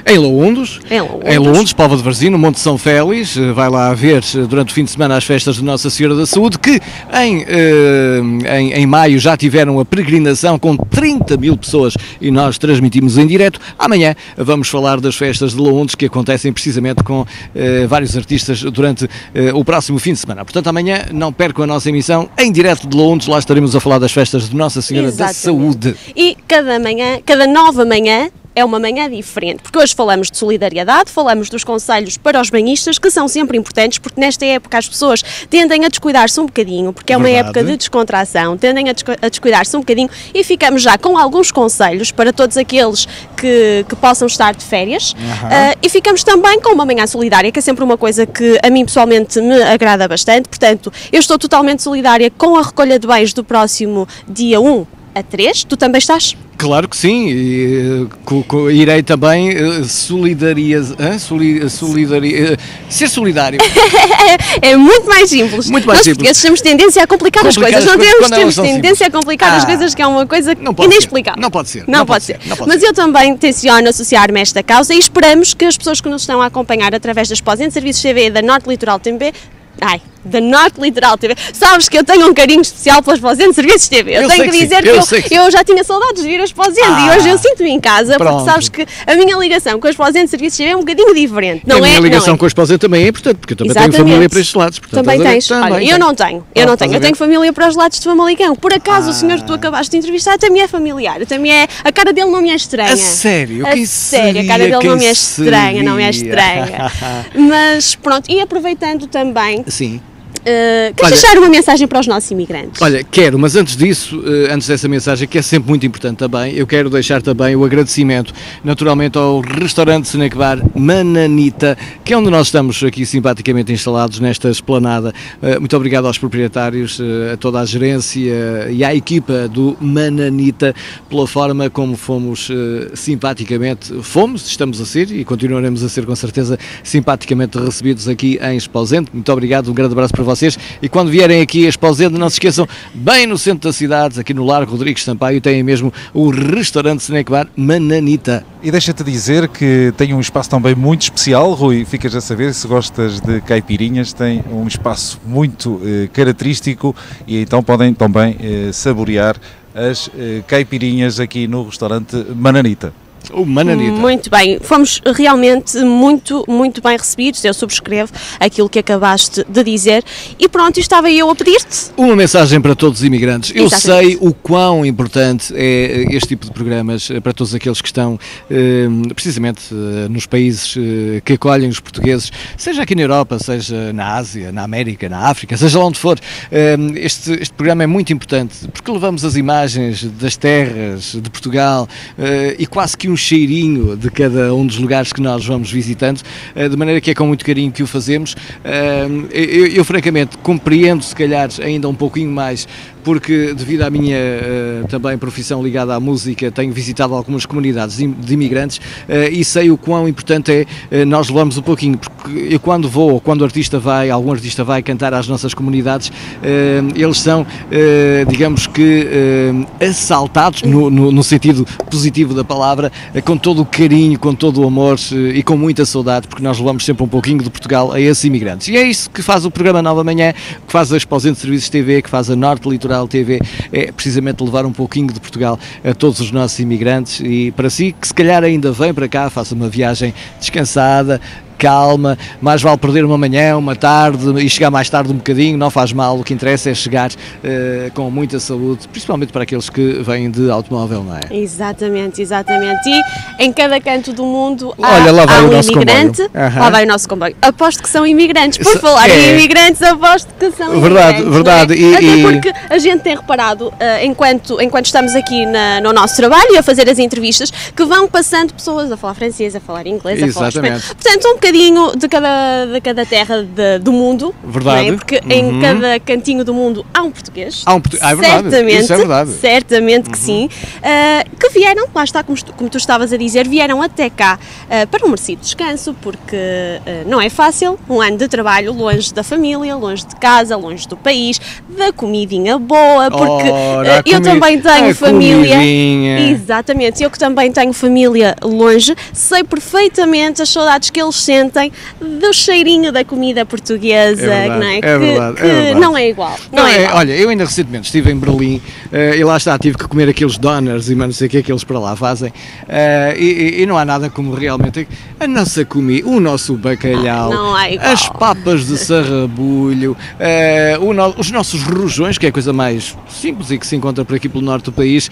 Em Loundos, Em Loundos. em Loundos, Palva de Varzim, no Monte São Félix, eh, vai lá ver eh, durante o fim de semana as festas de Nossa Senhora da Saúde, que em, eh, em, em maio já tiveram a peregrinação com 30 mil pessoas e nós transmitimos em direto. Amanhã vamos falar das festas de Loundos que acontecem precisamente com eh, vários artistas durante eh, o próximo fim de semana. Portanto, amanhã não percam a nossa emissão em direto de Loundos, lá estaremos a falar das festas de Nossa Senhora da Exatamente. Saúde. E cada manhã, cada nova manhã é uma manhã diferente, porque hoje falamos de solidariedade, falamos dos conselhos para os banhistas, que são sempre importantes, porque nesta época as pessoas tendem a descuidar-se um bocadinho, porque é uma Verdade. época de descontração, tendem a, descu- a descuidar-se um bocadinho e ficamos já com alguns conselhos para todos aqueles que, que possam estar de férias Ah, e ficamos também com uma manhã solidária, que é sempre uma coisa que a mim pessoalmente me agrada bastante, portanto, eu estou totalmente solidária com a recolha de bens do próximo dia 1 a 3, tu também estás? Claro que sim, e, eh, co- co- irei também eh, solidarias, hã? Soli- solidari- eh, ser solidário. É muito mais simples. Muito mais Nós simples. temos tendência a complicar as coisas, as não coisas temos, temos tendência a complicar as Ah, coisas, que é uma coisa inexplicável. não pode ser, Não, não pode pode ser. ser, não pode Mas ser. eu também tenciono associar-me a esta causa e esperamos que as pessoas que nos estão a acompanhar através das pós serviços TV da Norte Litoral TV Ai, da Norte Litoral TV. Sabes que eu tenho um carinho especial pelas Posende Serviços TV. Eu, Eu tenho que que dizer eu que, sei que eu, eu já tinha saudades de vir às Posende Ah, e hoje eu sinto-me em casa pronto. porque sabes que a minha ligação com as Posende Serviços TV é um bocadinho diferente. Não a minha é? ligação não é. com a esposa também é importante, porque eu também Exatamente. tenho família para estes lados. Portanto, Também a tens. Também Olha, eu não tenho. Eu Ah, não tenho. a Eu tenho família para os lados de Famalicão. Por acaso o senhor que tu acabaste de entrevistar também é familiar. Também é. A cara dele não me é estranha. A sério? A sério, a cara dele não me é estranha, não me é estranha. Mas pronto, e aproveitando também, Sim. Uh, queres Olha- deixar uma mensagem para os nossos imigrantes? Olha, quero, mas antes disso, eh, antes dessa mensagem, que é sempre muito importante também, eu quero deixar também o agradecimento, naturalmente, ao restaurante Snack Bar Mananita, que é onde nós estamos aqui simpaticamente instalados nesta esplanada. Eh, Muito obrigado aos proprietários, a toda a gerência e à equipa do Mananita pela forma como fomos simpaticamente, fomos, estamos a ser e continuaremos a ser com certeza simpaticamente recebidos aqui em Esposente. Muito obrigado, um grande abraço para vocês e quando vierem aqui a Esposende, não se esqueçam, bem no centro da cidade, aqui no Largo Rodrigues Sampaio, têm mesmo o restaurante Snack Bar Mananita. E deixa-te dizer que tem um espaço também muito especial, Rui. Ficas a saber, se gostas de caipirinhas, tem um espaço muito eh, característico e então podem também eh, saborear as eh, caipirinhas aqui no restaurante Mananita. Mananita. Muito bem, fomos realmente muito, muito bem recebidos. Eu subscrevo aquilo que acabaste de dizer. E pronto, estava eu a pedir-te. Uma mensagem para todos os imigrantes. Eu Exatamente. sei o quão importante é este tipo de programas eh, para todos aqueles que estão eh, precisamente eh, nos países eh, que acolhem os portugueses, seja aqui na Europa, seja na Ásia, na América, na África, seja onde for. Eh, Este, este programa é muito importante porque levamos as imagens das terras de Portugal eh, e quase que um cheirinho de cada um dos lugares que nós vamos visitando, eh, de maneira que é com muito carinho que o fazemos. Eh, Eu, eu, francamente compreendo se calhar ainda um pouquinho mais porque devido à minha eh, também profissão ligada à música tenho visitado algumas comunidades de im- de imigrantes eh, e sei o quão importante é eh, nós levarmos um pouquinho, porque eu quando vou ou quando o artista vai, algum artista vai cantar às nossas comunidades, eles são, digamos que assaltados no, no- no sentido positivo da palavra, com todo o carinho, com todo o amor e com muita saudade, porque nós levamos sempre um pouquinho de Portugal a esses imigrantes. E é isso que faz o programa Nova Manhã, que faz a Exposente Serviços TV, que faz a Norte Litoral TV, é precisamente levar um pouquinho de Portugal a todos os nossos imigrantes e para si, que se calhar ainda vem para cá, faça uma viagem descansada, calma, mais vale perder uma manhã, uma tarde e chegar mais tarde um bocadinho, não faz mal, o que interessa é chegar uh, com muita saúde, principalmente para aqueles que vêm de automóvel, não é? Exatamente, exatamente. E em cada canto do mundo há, Olha, lá vai há o um nosso imigrante, comboio. lá vai o nosso comboio. Aposto que são imigrantes. Por Isso falar é. em imigrantes, aposto que são Verdade, imigrantes. verdade. não é? E- Até porque a gente tem reparado, eh, enquanto, enquanto estamos aqui na- no nosso trabalho e a fazer as entrevistas, que vão passando pessoas a falar francês, a falar inglês, a falar espanhol. Exatamente. Portanto, um bocadinho de cada, de cada terra de- do mundo. Verdade. não é? Porque Uhum. em cada cantinho do mundo há um português. Há um portu- ah, é verdade, Certamente, isso é verdade. certamente que sim. Uh, que vieram, lá está, como, tu- como tu estavas a dizer, vieram até cá uh, para um merecido descanso, porque uh, não é fácil um ano de trabalho longe da família, longe de casa, longe do país, da comidinha boa, porque Ora, eu também tenho família. comidinha. Exatamente, eu que também tenho família longe, sei perfeitamente as saudades que eles sentem do cheirinho da comida portuguesa, É verdade, não é? é que verdade, é que verdade. não é igual. Não, é, igual. Olha, eu ainda recentemente estive em Berlim eh, e lá está, tive que comer aqueles doners e não sei o que é que eles para lá fazem eh, e, e- não há nada como realmente a nossa comida, o nosso bacalhau, Ah, não as papas de sarrabulho, o no- os nossos rojões, que é a coisa mais simples e que se encontra por aqui pelo norte do país,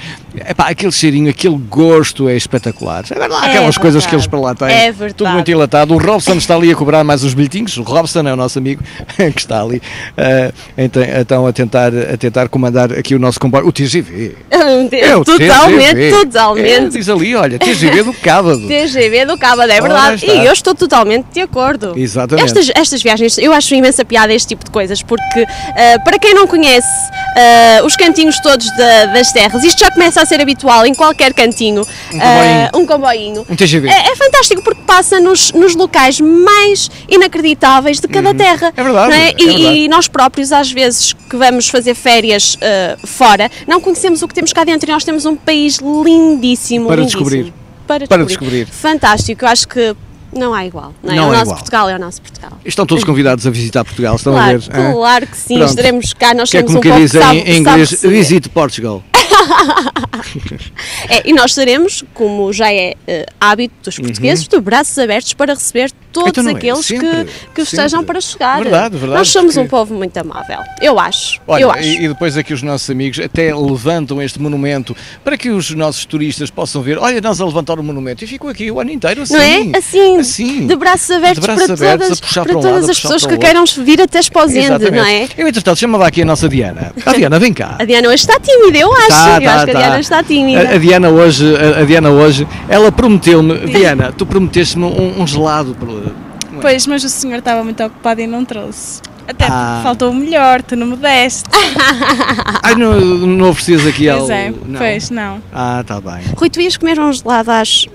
Epá, aquele cheirinho, aquele gosto é espetacular. Agora lá É aquelas coisas verdade. que eles para lá têm, É verdade. tudo muito enlatado. O Robson está ali a cobrar mais uns bilhetinhos, o Robson é o nosso amigo que está ali eh, então, a, tentar, a tentar comandar aqui o nosso comboio, o TGV. É o totalmente, TGV. É, totalmente. diz ali, olha, TGV do Cábado. TGV do Cábado, é verdade. E eu estou totalmente de acordo. Exatamente. Estas, estas viagens, eu acho imensa piada este tipo de coisas, porque ah, para quem não conhece ah, os cantinhos todos da- das terras, isto já começa a ser habitual em qualquer cantinho. Um ah, um comboinho. Um TGV. É, é fantástico porque passa nos, nos locais mais inacreditáveis de cada terra. É verdade, não é E, verdade. e nós próprios, às vezes, que vamos fazer férias ah, fora, não conhecemos o que temos cá dentro e nós temos um país lindíssimo. Para lindíssimo. descobrir. Para Para descobrir. descobrir. Fantástico, eu acho que não há igual. Não é? Não o é nosso igual. Portugal é o nosso Portugal. Estão todos convidados a visitar Portugal, estão Claro, a ver? hã? claro que sim, Pronto. estaremos cá, nós Que é somos como um que dizem sabe, em sabe inglês, visite Portugal. É, e nós estaremos, como já é eh, hábito dos portugueses, de braços abertos para receber todos Uhum. Então é, aqueles sempre, que, que estejam para chegar. Verdade, verdade, Nós somos porque- um povo muito amável, eu acho. Olha, eu acho. E, depois aqui os nossos amigos até levantam este monumento para que os nossos turistas possam ver. Olha, nós a levantar o monumento e ficam aqui o ano inteiro assim. Não é? Assim, assim, de braços abertos, de braços para, abertos, todas, para para um todas lado, as pessoas que queiram vir até Esposende, não é? Eu, entretanto, chamava aqui a nossa Diana. A Diana, vem cá. A Diana hoje está tímida, eu acho. Tá, eu tá, acho que a tá. Diana está tímida. A, a Diana hoje, a, a Diana hoje, ela prometeu-me, Diana, tu prometeste-me um, um gelado. por- Pois, mas o senhor estava muito ocupado e não trouxe. Até porque Ah. faltou o melhor, tu não me deste. Ai, não, não oferecias aqui ao. pois é, não. pois não. Ah, está bem. Rui, tu ias comer um gelado às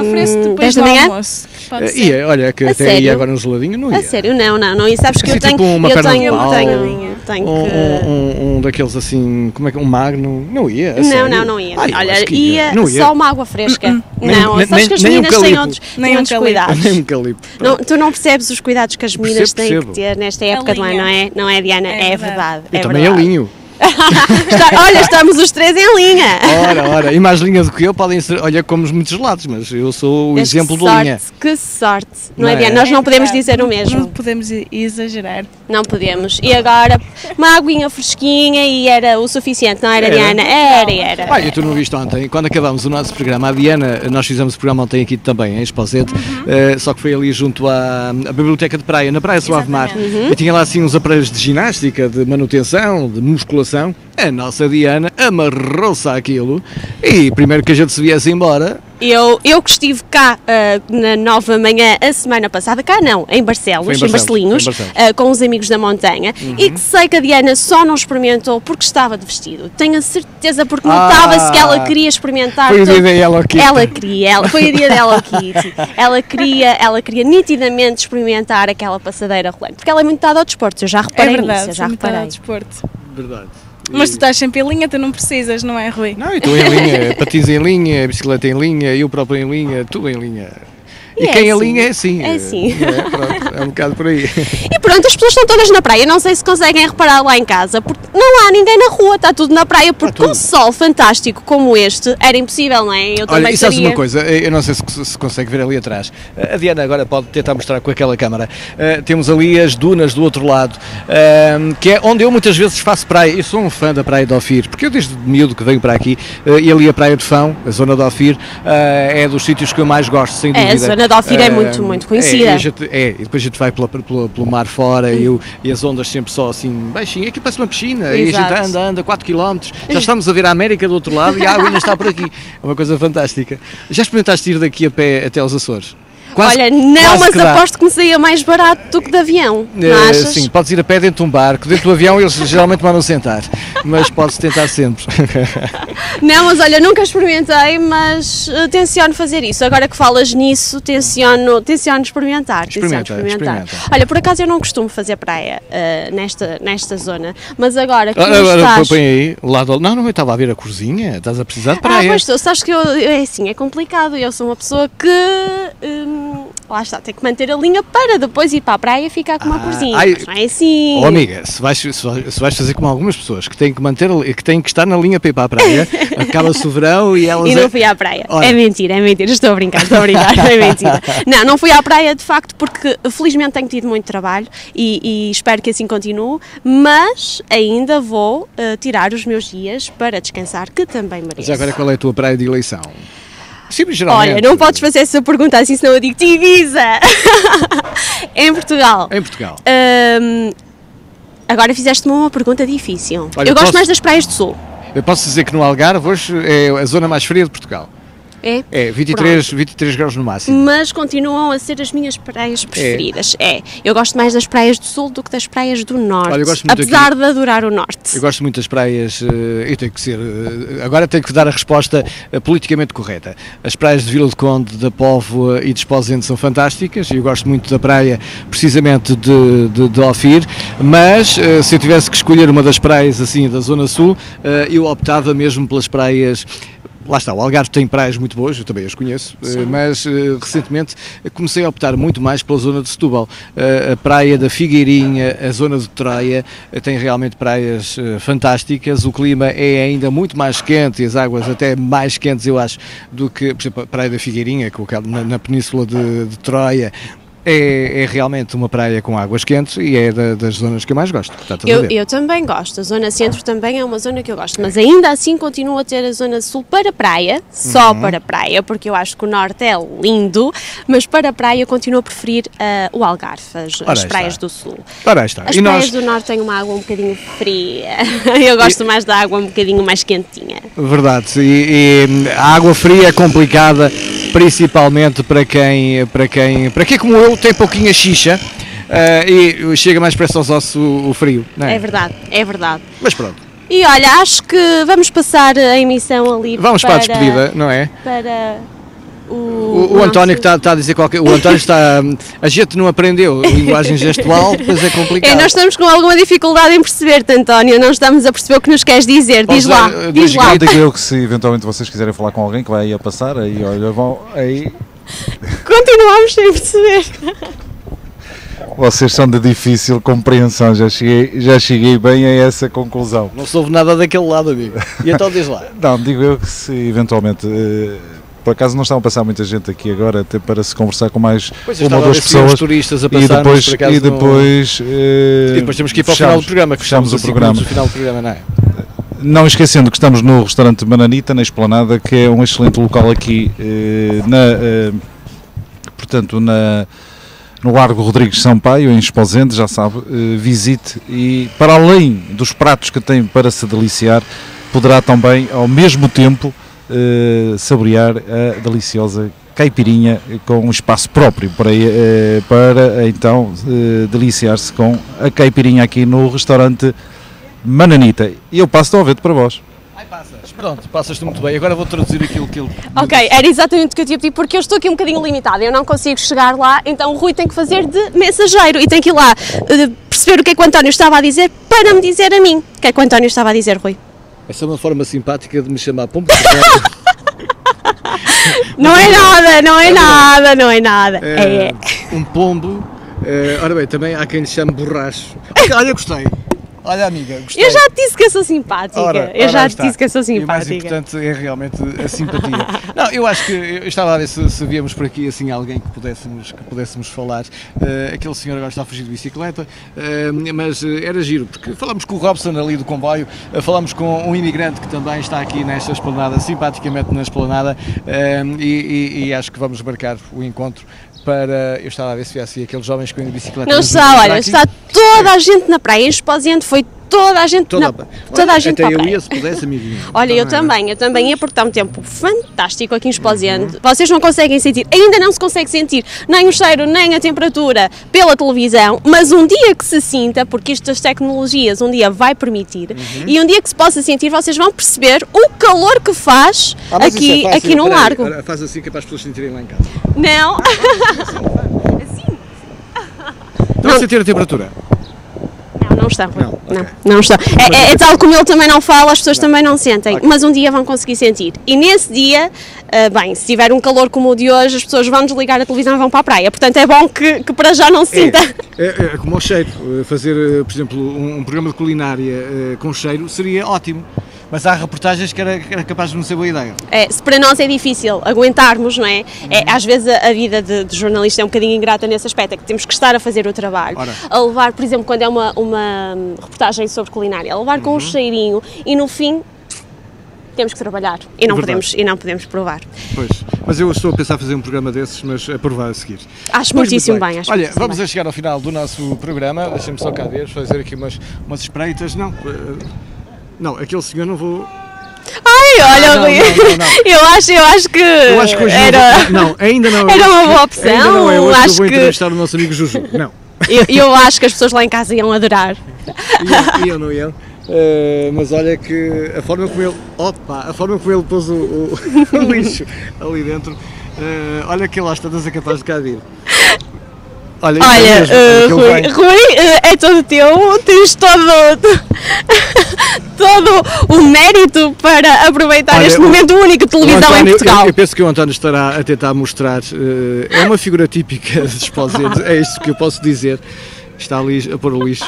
Ofereço hum, depois 10 do da manhã? almoço. Pode Eh, ser. Ia, olha, que A até sério? ia agora um geladinho, não ia. A sério, não, não, não. E sabes que Assim, eu tenho, tipo uma eu perna de tenho, pau. tenho, tenho Um, que... um, um- um daqueles assim, como é que um magno? Não ia? a Não, sério? não, não ia. Eu Olha, que ia, Não ia. só uma água fresca. Nem- não, nem- sabes que as nem um meninas têm outros, Nem têm um outros cuidados. Nem um calipo. Não, tu não percebes os cuidados que as meninas Percebo, têm percebo. que ter nesta época do ano, não é? Não é, Diana? É É, verdade. verdade. Eu é também verdade. alinho. Está- olha, estamos os três em linha. Ora, ora, e mais linha do que eu podem ser. Olha, como muitos gelados, mas eu sou o Mas exemplo que de sorte, linha. Que sorte. Não, Não é, é? Diana? Nós não É podemos dizer o Não mesmo. podemos e- exagerar. Não podemos. E agora, uma aguinha fresquinha e era o suficiente, não era, Era. Diana? Era, era. Olha, tu não viste ontem, quando acabámos o nosso programa, a Diana, nós fizemos o programa ontem aqui também, em Esposete, eh, só que foi ali junto à, à Biblioteca de Praia, na Praia Suave Mar. Exatamente. E tinha lá assim uns aparelhos de ginástica, de manutenção, de musculação. A nossa Diana amarrou-se àquilo e primeiro que a gente se viesse embora, Eu, eu que estive cá ah, na Nova Manhã a semana passada, cá não, em Barcelos, em em, Barcelinhos, foi em Barcelos. Uhum. ah, com os amigos da montanha, e que sei que a Diana só não experimentou porque estava de vestido. Tenho a certeza, porque Ah, notava-se que ela queria experimentar. foi o dia da Hello Kitty. Ela queria, ela, foi o dia da Hello Kitty. Ela queria, ela queria nitidamente experimentar aquela passadeira rolante, porque ela é muito dada ao desporto, eu já É reparei nisso, verdade, eu já reparei. ao desporto. Verdade. Mas tu estás sempre em linha, tu não precisas, não é, Rui? Não, eu estou em linha, patins em linha, bicicleta em linha, eu próprio em linha, tudo em linha. E, E é quem assim. alinha é assim. É assim. É, pronto, é um bocado por aí. E pronto, as pessoas estão todas na praia. Não sei se conseguem reparar lá em casa, porque não há ninguém na rua, está tudo na praia, porque com um sol fantástico como este era impossível, não é? Eu Olha, também e sabes uma coisa, eu não sei se, se consegue ver ali atrás. A Diana agora pode tentar mostrar com aquela câmara. Uh, temos ali as dunas do outro lado, uh, que é onde eu muitas vezes faço praia. Eu sou um fã da praia de Ofir, porque eu desde miúdo que venho para aqui, uh, e ali a praia de Fão, a zona de Ofir, é dos sítios que eu mais gosto, sem É, a dúvida. zona de Ofir é muito, muito conhecida. É, e, gente- é, e depois a gente vai pela- pela- pelo mar fora e, o- e as ondas sempre só assim baixinho. Aqui parece uma piscina e a Exato. gente anda, anda 4 km. Já estamos a ver a América do outro lado e a água ainda está por aqui. É uma coisa fantástica. Já experimentaste ir daqui a pé até aos Açores? Quase- Olha, não, mas aposto que me saía mais barato do que de avião. Achas? sim, podes ir a pé dentro de um barco. Dentro do avião eles geralmente mandam sentar, mas podes tentar sempre. Não, mas olha, nunca experimentei, mas eh, tenciono fazer isso. Agora que falas nisso, tenciono, tenciono experimentar. tenciono Experimenta, experimentar. experimenta. Olha, por acaso eu não costumo fazer praia eh, nesta, nesta zona, mas agora que Agora, tu agora, estás... põe aí, lado Não, não, eu estava a ver a corzinha. Estás a precisar de Ah, praia. pois tu, sabes que eu, eu- é assim, é complicado. Eu sou uma pessoa que, hum, lá está, tem que manter a linha para depois ir para a praia e ficar com uma Ah, corzinha. ai, Mas não é assim. Oh, amiga, se vais, se vais- fazer como algumas pessoas que têm que manter, que têm que estar na linha para ir para a praia, acaba-se o verão e elas. E não fui à praia. Ora. É mentira, é mentira. Estou a brincar, estou a brincar. É mentira. Não, não fui à praia de facto porque felizmente tenho tido muito trabalho e, e espero que assim continue, mas ainda vou eh, tirar os meus dias para descansar, que também mereço. Já agora qual é a tua praia de eleição? Sim, geralmente. Olha, não podes fazer essa pergunta assim, senão eu digo-te Ibiza! em Portugal. Em Portugal. Hum, agora fizeste-me uma pergunta difícil. Olha, eu gosto posso- mais das praias do Sul. Eu posso dizer que no Algarve hoje é a zona mais fria de Portugal. É? É 23, 23 graus no máximo. Mas continuam a ser as minhas praias preferidas. É. Eu gosto mais das praias do Sul do que das praias do Norte. Olha, eu gosto muito apesar aqui- de adorar o Norte. Eu gosto muito das praias, eh, eu tenho que ser, eh, agora tenho que dar a resposta eh, politicamente correta. As praias de Vila de Conde, da Póvoa e de Esposende são fantásticas eu gosto muito da praia precisamente de, de, de Ofir, mas se eu tivesse que escolher uma das praias assim da Zona Sul, eu optava mesmo pelas praias Lá está, o Algarve tem praias muito boas, eu também as conheço, eh, mas eh, recentemente eh, comecei a optar muito mais pela zona de Setúbal. A praia da Figueirinha, a zona de Troia, tem realmente praias fantásticas. O clima é ainda muito mais quente e as águas até mais quentes, eu acho, do que, por exemplo, a praia da Figueirinha, que é na, na península de, de Troia. É, é realmente uma praia com águas quentes e é da- das zonas que eu mais gosto. Eu, eu também gosto. A zona centro também é uma zona que eu gosto. Mas ainda assim continuo a ter a zona sul para praia, só Uhum. para praia, porque eu acho que o norte é lindo, mas para praia continuo a preferir ah, o Algarve, as, as praias está. do sul. Ora, está. As E praias nós, do norte têm uma água um bocadinho fria. Eu gosto mais da água um bocadinho mais quentinha. Verdade, e, e a água fria é complicada, principalmente para quem, para quem, para quem como eu tem pouquinha xixa eh, e chega mais pressa aos ossos o, o frio, não é? É verdade, é verdade. Mas pronto, E olha, acho que vamos passar a emissão ali vamos para, a despedida, não é? Para o, O, o António que está, está a dizer qualquer, o António está, a gente não aprendeu linguagem gestual, depois é complicado. É, nós estamos com alguma dificuldade em perceber-te, António. Não estamos a perceber o que nos queres dizer. Diz Posso lá, dar, eh, diz lá. Digo eu que se eventualmente vocês quiserem falar com alguém que vai aí a passar, aí olha, vão aí. Continuamos sem perceber. Vocês são de difícil compreensão, já cheguei, já cheguei bem a essa conclusão. Não soube nada daquele lado, amigo. E então diz lá. Não, digo eu que se eventualmente. eh, por acaso não estão a passar muita gente aqui agora, até para se conversar com mais Pois uma ou duas pessoas. turistas a E passar, mas depois, por acaso e não- depois, eh, E depois temos que ir para o fechamos- final do programa, que fechamos o programa. do final do programa, não é? Não esquecendo que estamos no restaurante Bananita, na Esplanada, que é um excelente local aqui eh, na, eh, portanto, na, no Largo Rodrigues Sampaio, em Esposende, já sabe, eh, visite e para além dos pratos que tem para se deliciar, poderá também ao mesmo tempo saborear a deliciosa caipirinha com um espaço próprio para, para então deliciar-se com a caipirinha aqui no restaurante Mananita. E eu passo de ouvinte para vós. Pronto, passas-te muito bem. Agora vou traduzir aquilo que ele. Ok, era exatamente o que eu tinha pedido, porque eu estou aqui um bocadinho limitada. Eu não consigo chegar lá, então o Rui tem que fazer de mensageiro e tem que ir lá eh, perceber o que é que o António estava a dizer para me dizer a mim. O que é que o António estava a dizer, Rui? Essa é uma forma simpática de me chamar pombo. Não é nada, não é nada, não é nada. É. Um pombo. eh, ora bem, também há quem lhe chame borracho. Olha, gostei. Olha, amiga, gostei. Eu já te disse que eu sou simpática. Ora, eu ora já te disse que eu sou E o mais simpática. importante é realmente a simpatia. Não, eu acho que eu estava a ver se, se víamos por aqui assim alguém que pudéssemos, que pudéssemos falar. Eh, aquele senhor agora está a fugir de bicicleta, eh, mas eh, era giro, porque falamos com o Robson ali do comboio, falamos com um imigrante que também está aqui nesta esplanada, simpaticamente na esplanada, e, e- e acho que vamos marcar o encontro para. Eu estava a ver se viesse aqueles jovens que vêm de bicicleta. Não está, olha, está toda a gente na praia. Em Esposente foi toda a gente Toda, na, toda a gente Até eu ia se pudesse, amiguinho. Olha, eu Também, eu também ia porque está um tempo fantástico aqui em Esposende. Vocês não conseguem sentir, ainda não se consegue sentir nem o cheiro, nem a temperatura pela televisão, mas um dia que se sinta, porque isto das tecnologias um dia vai permitir, Uhum. e um dia que se possa sentir, vocês vão perceber o calor que faz Ah, isso aqui, é fácil, aqui no largo. ora, Faz assim que é para as pessoas sentirem lá em casa. Não? Estão a sentir a temperatura? Não, não estão. Não, Não, não estão. É, é- é tal como ele também não fala, as pessoas também não sentem, mas um dia vão conseguir sentir. E nesse dia, ah, bem, se tiver um calor como o de hoje, as pessoas vão desligar a televisão e vão para a praia. Portanto, é bom que, que para já não se sinta. É, é, é como o cheiro. eh, Fazer, eh, por exemplo, um, um programa de culinária eh, com cheiro seria ótimo. Mas há reportagens que era, que era capaz de não ser boa ideia. É, se para nós é difícil aguentarmos, não é? é às vezes a, a vida de, de jornalista é um bocadinho ingrata nesse aspecto, é que temos que estar a fazer o trabalho. Ora. A levar, por exemplo, quando é uma, uma reportagem sobre culinária, a levar com Uhum. um cheirinho e no fim temos que trabalhar e não, Verdade. podemos, e não podemos provar. Pois. Mas eu estou a pensar fazer um programa desses, mas a provar a seguir. Acho Pois, muitíssimo muito bem. acho Olha, vamos bem. a chegar ao final do nosso programa. Deixa-me só cá ver, fazer aqui umas, umas espreitas. Não, eh, não, aquele senhor não vou. Ai, olha, Rui, não, não, não. eu acho, eu acho que, Eu acho que hoje era, não, vou, não, ainda não. era uma boa opção. Ainda não eu acho vou que entrevistar o nosso amigo Juju. Não. eu, eu acho que as pessoas lá em casa iam adorar. Eu não ia. Eh, mas olha que a forma como ele. Opa! A forma como ele pôs o, o- o lixo ali dentro. eh, olha que lá está é capaz de cá vir. Olha, é Olha, ele Rui. Rui, eh, é todo teu, tens todo, todo o mérito para aproveitar Olha, este o- momento único de O televisão em Portugal. Eu, eu penso que o António estará a tentar mostrar. eh, é uma figura típica de Esposende, é isto que eu posso dizer. Está ali a pôr o lixo.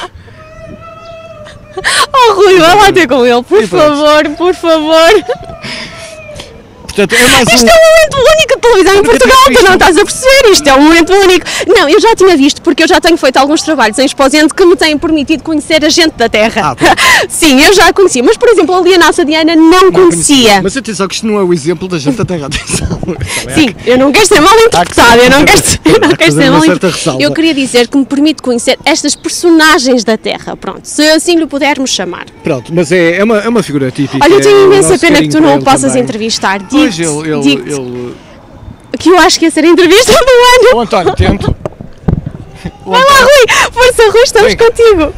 Oh Rui, vai lá ter com ele, por favor, por favor. Portanto, é mais Isto um. é um momento único de televisão em Nunca Portugal, tu não estás a perceber, isto é um momento único. Não, eu já tinha visto, porque eu já tenho feito alguns trabalhos em Exposente que me têm permitido conhecer a gente da Terra. Ah, pronto. Sim, eu já conhecia, mas por exemplo a nossa Diana não, conhecia. Mas atenção, que isto não é o exemplo da gente da Terra. Atenção. Sim, eu não quero ser mal interpretada, eu não quero ser, eu não quero ser mal interpretada. Eu queria dizer que me permite conhecer estas personagens da Terra, pronto, se assim lhe pudermos chamar. Pronto, mas é, é, uma, é uma figura típica. Olha, eu é tenho o imensa pena que tu não o possas entrevistar. Pois ele, ele, ele. que eu acho que ia ser a entrevista do ano. O António, tento. O Vai lá, António, Rui, força, Rui, estamos Vem. contigo.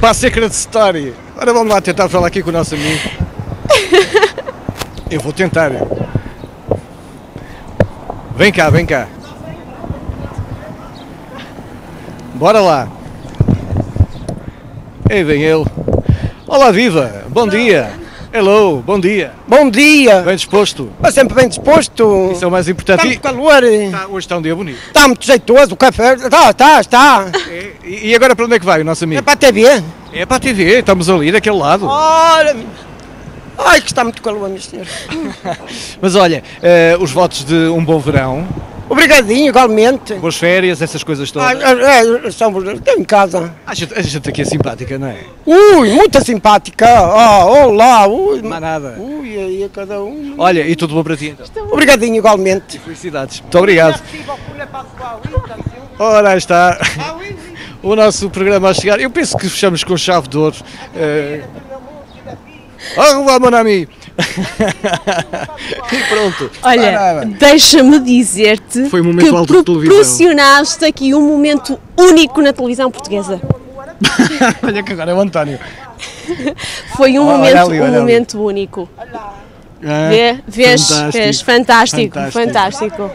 para a Secret Story. Ora, vamos lá tentar falar aqui com o nosso amigo. Eu vou tentar. Vem cá, vem cá. Bora lá. Ei, vem ele. Olá, viva. Bom dia. Hello, bom dia. Bom dia! Bem disposto. Mas sempre bem disposto. Isso é o mais Está importante. muito calor. Tá, hoje está um dia bonito. Está muito jeitoso o café. Está, está, está. E, e agora para onde é que vai o nosso É amigo? para a TV. É para a TV, estamos ali daquele lado. Ora. Ai, que está muito calor, meu senhor. Mas olha, eh, os votos de um bom verão, Obrigadinho, igualmente. boas férias, essas coisas todas. é, é, são, estou em casa. A gente, a gente aqui é simpática, não é? Ui, muito simpática. Oh, olá. Ui, Não há nada. ui, aí a cada um. Olha, e tudo bom para ti então? Obrigadinho, igualmente. Felicidades. Muito obrigado. Ora, aí está o nosso programa a chegar. Eu penso que fechamos com chave de ouro. Eh, Au revoir, mon ami. E pronto. Olha, deixa-me dizer-te Foi um momento que proporcionaste aqui um momento único na televisão portuguesa. olha que agora é o António. Foi um Olha momento, ali, olha um ali. momento único. Ah, Vê, vês, fantástico. vês, fantástico, Fantástico. fantástico.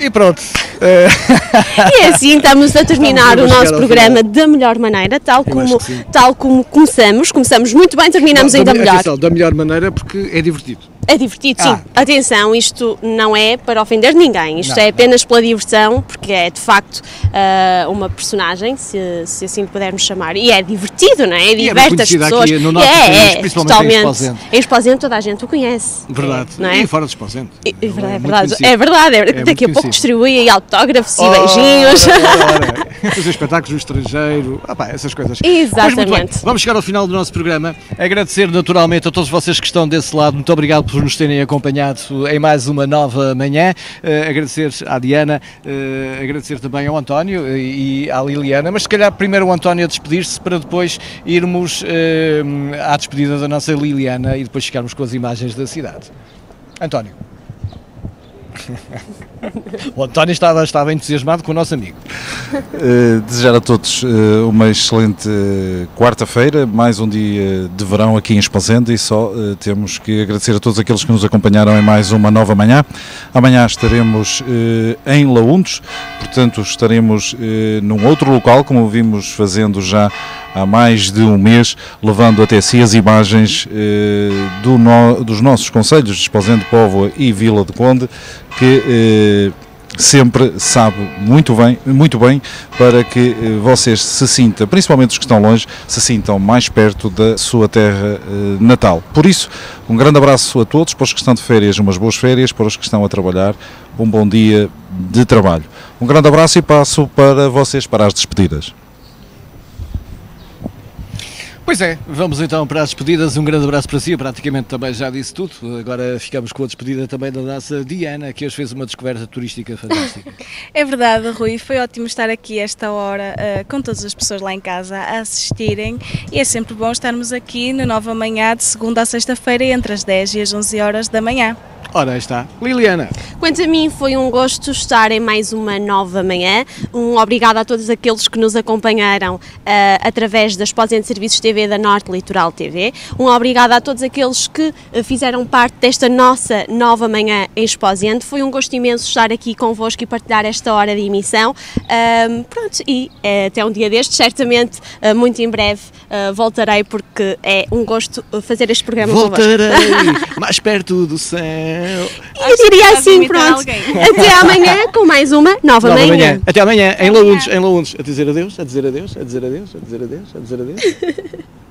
E pronto. E assim estamos a terminar Estamos o nosso programa da melhor maneira, tal Eu como, tal como começamos. Começamos muito bem, terminamos ainda da, melhor. da melhor maneira porque é divertido. É divertido, sim. Ah. Atenção, isto não é para ofender ninguém, isto Não, é apenas pela diversão, porque é de facto ah, uma personagem, se, se assim pudermos chamar, e é divertido, não é? E é as pessoas. aqui no nosso é, país, é, principalmente em. Esposende. Em Esposende toda a gente o conhece. Verdade. Não é? E fora de Esposente. É, é verdade, é muito verdade. É verdade, é- É muito daqui a pouco distribui autógrafos e Ora, beijinhos. ora, ora. Fazer espetáculos no estrangeiro, ah, pá, essas coisas. Pois, Exatamente. vamos chegar ao final do nosso programa. Agradecer naturalmente a todos vocês que estão desse lado. Muito obrigado por nos terem acompanhado em mais uma nova manhã. Eh, agradecer à Diana, eh, agradecer também ao António eh, e à Liliana. Mas se calhar primeiro o António a despedir-se para depois irmos eh, à despedida da nossa Liliana e depois chegarmos com as imagens da cidade. António. O António estava, estava entusiasmado com o nosso amigo. Uh, desejar a todos uh, uma excelente uh, quarta-feira, mais um dia de verão aqui em Esposende e só temos que agradecer a todos aqueles que nos acompanharam em mais uma nova manhã. Amanhã estaremos em Laundos, portanto estaremos num outro local, como vimos fazendo já há mais de um mês, levando até si as imagens uh, do no- dos nossos conselhos de Esposende, Póvoa e Vila de Conde, que uh, sempre sabe muito bem, muito bem para que eh, vocês se sintam, principalmente os que estão longe, se sintam mais perto da sua terra eh, natal. Por isso, um grande abraço a todos, para os que estão de férias, umas boas férias, para os que estão a trabalhar, um bom dia de trabalho. Um grande abraço e passo para vocês para as despedidas. Pois é, vamos então para as despedidas. Um grande abraço para si. Eu praticamente também já disse tudo. Agora ficamos com a despedida também da nossa Diana, que hoje fez uma descoberta turística fantástica. É verdade, Rui, foi ótimo estar aqui esta hora eh, com todas as pessoas lá em casa a assistirem e é sempre bom estarmos aqui na nova manhã de segunda a sexta-feira entre as 10 e as 11 horas da manhã. Ora, aí está. Liliana. Quanto a mim, foi um gosto estar em mais uma nova manhã. Um obrigado a todos aqueles que nos acompanharam ah, através das Posente Serviços TV da Norte Litoral TV. Um obrigado a todos aqueles que ah, fizeram parte desta nossa nova manhã em Exposente. Foi um gosto imenso estar aqui convosco e partilhar esta hora de emissão. Ahm, pronto, e eh, até um dia destes, certamente, ah, muito em breve, voltarei porque é um gosto fazer este programa convosco. Voltarei mais perto do céu. Eu diria assim, pronto. Até amanhã com mais uma nova, Nova manhã. manhã. Até amanhã, em Laundes, em Laundes. A dizer adeus, a dizer adeus, a dizer adeus, a dizer adeus, a dizer adeus.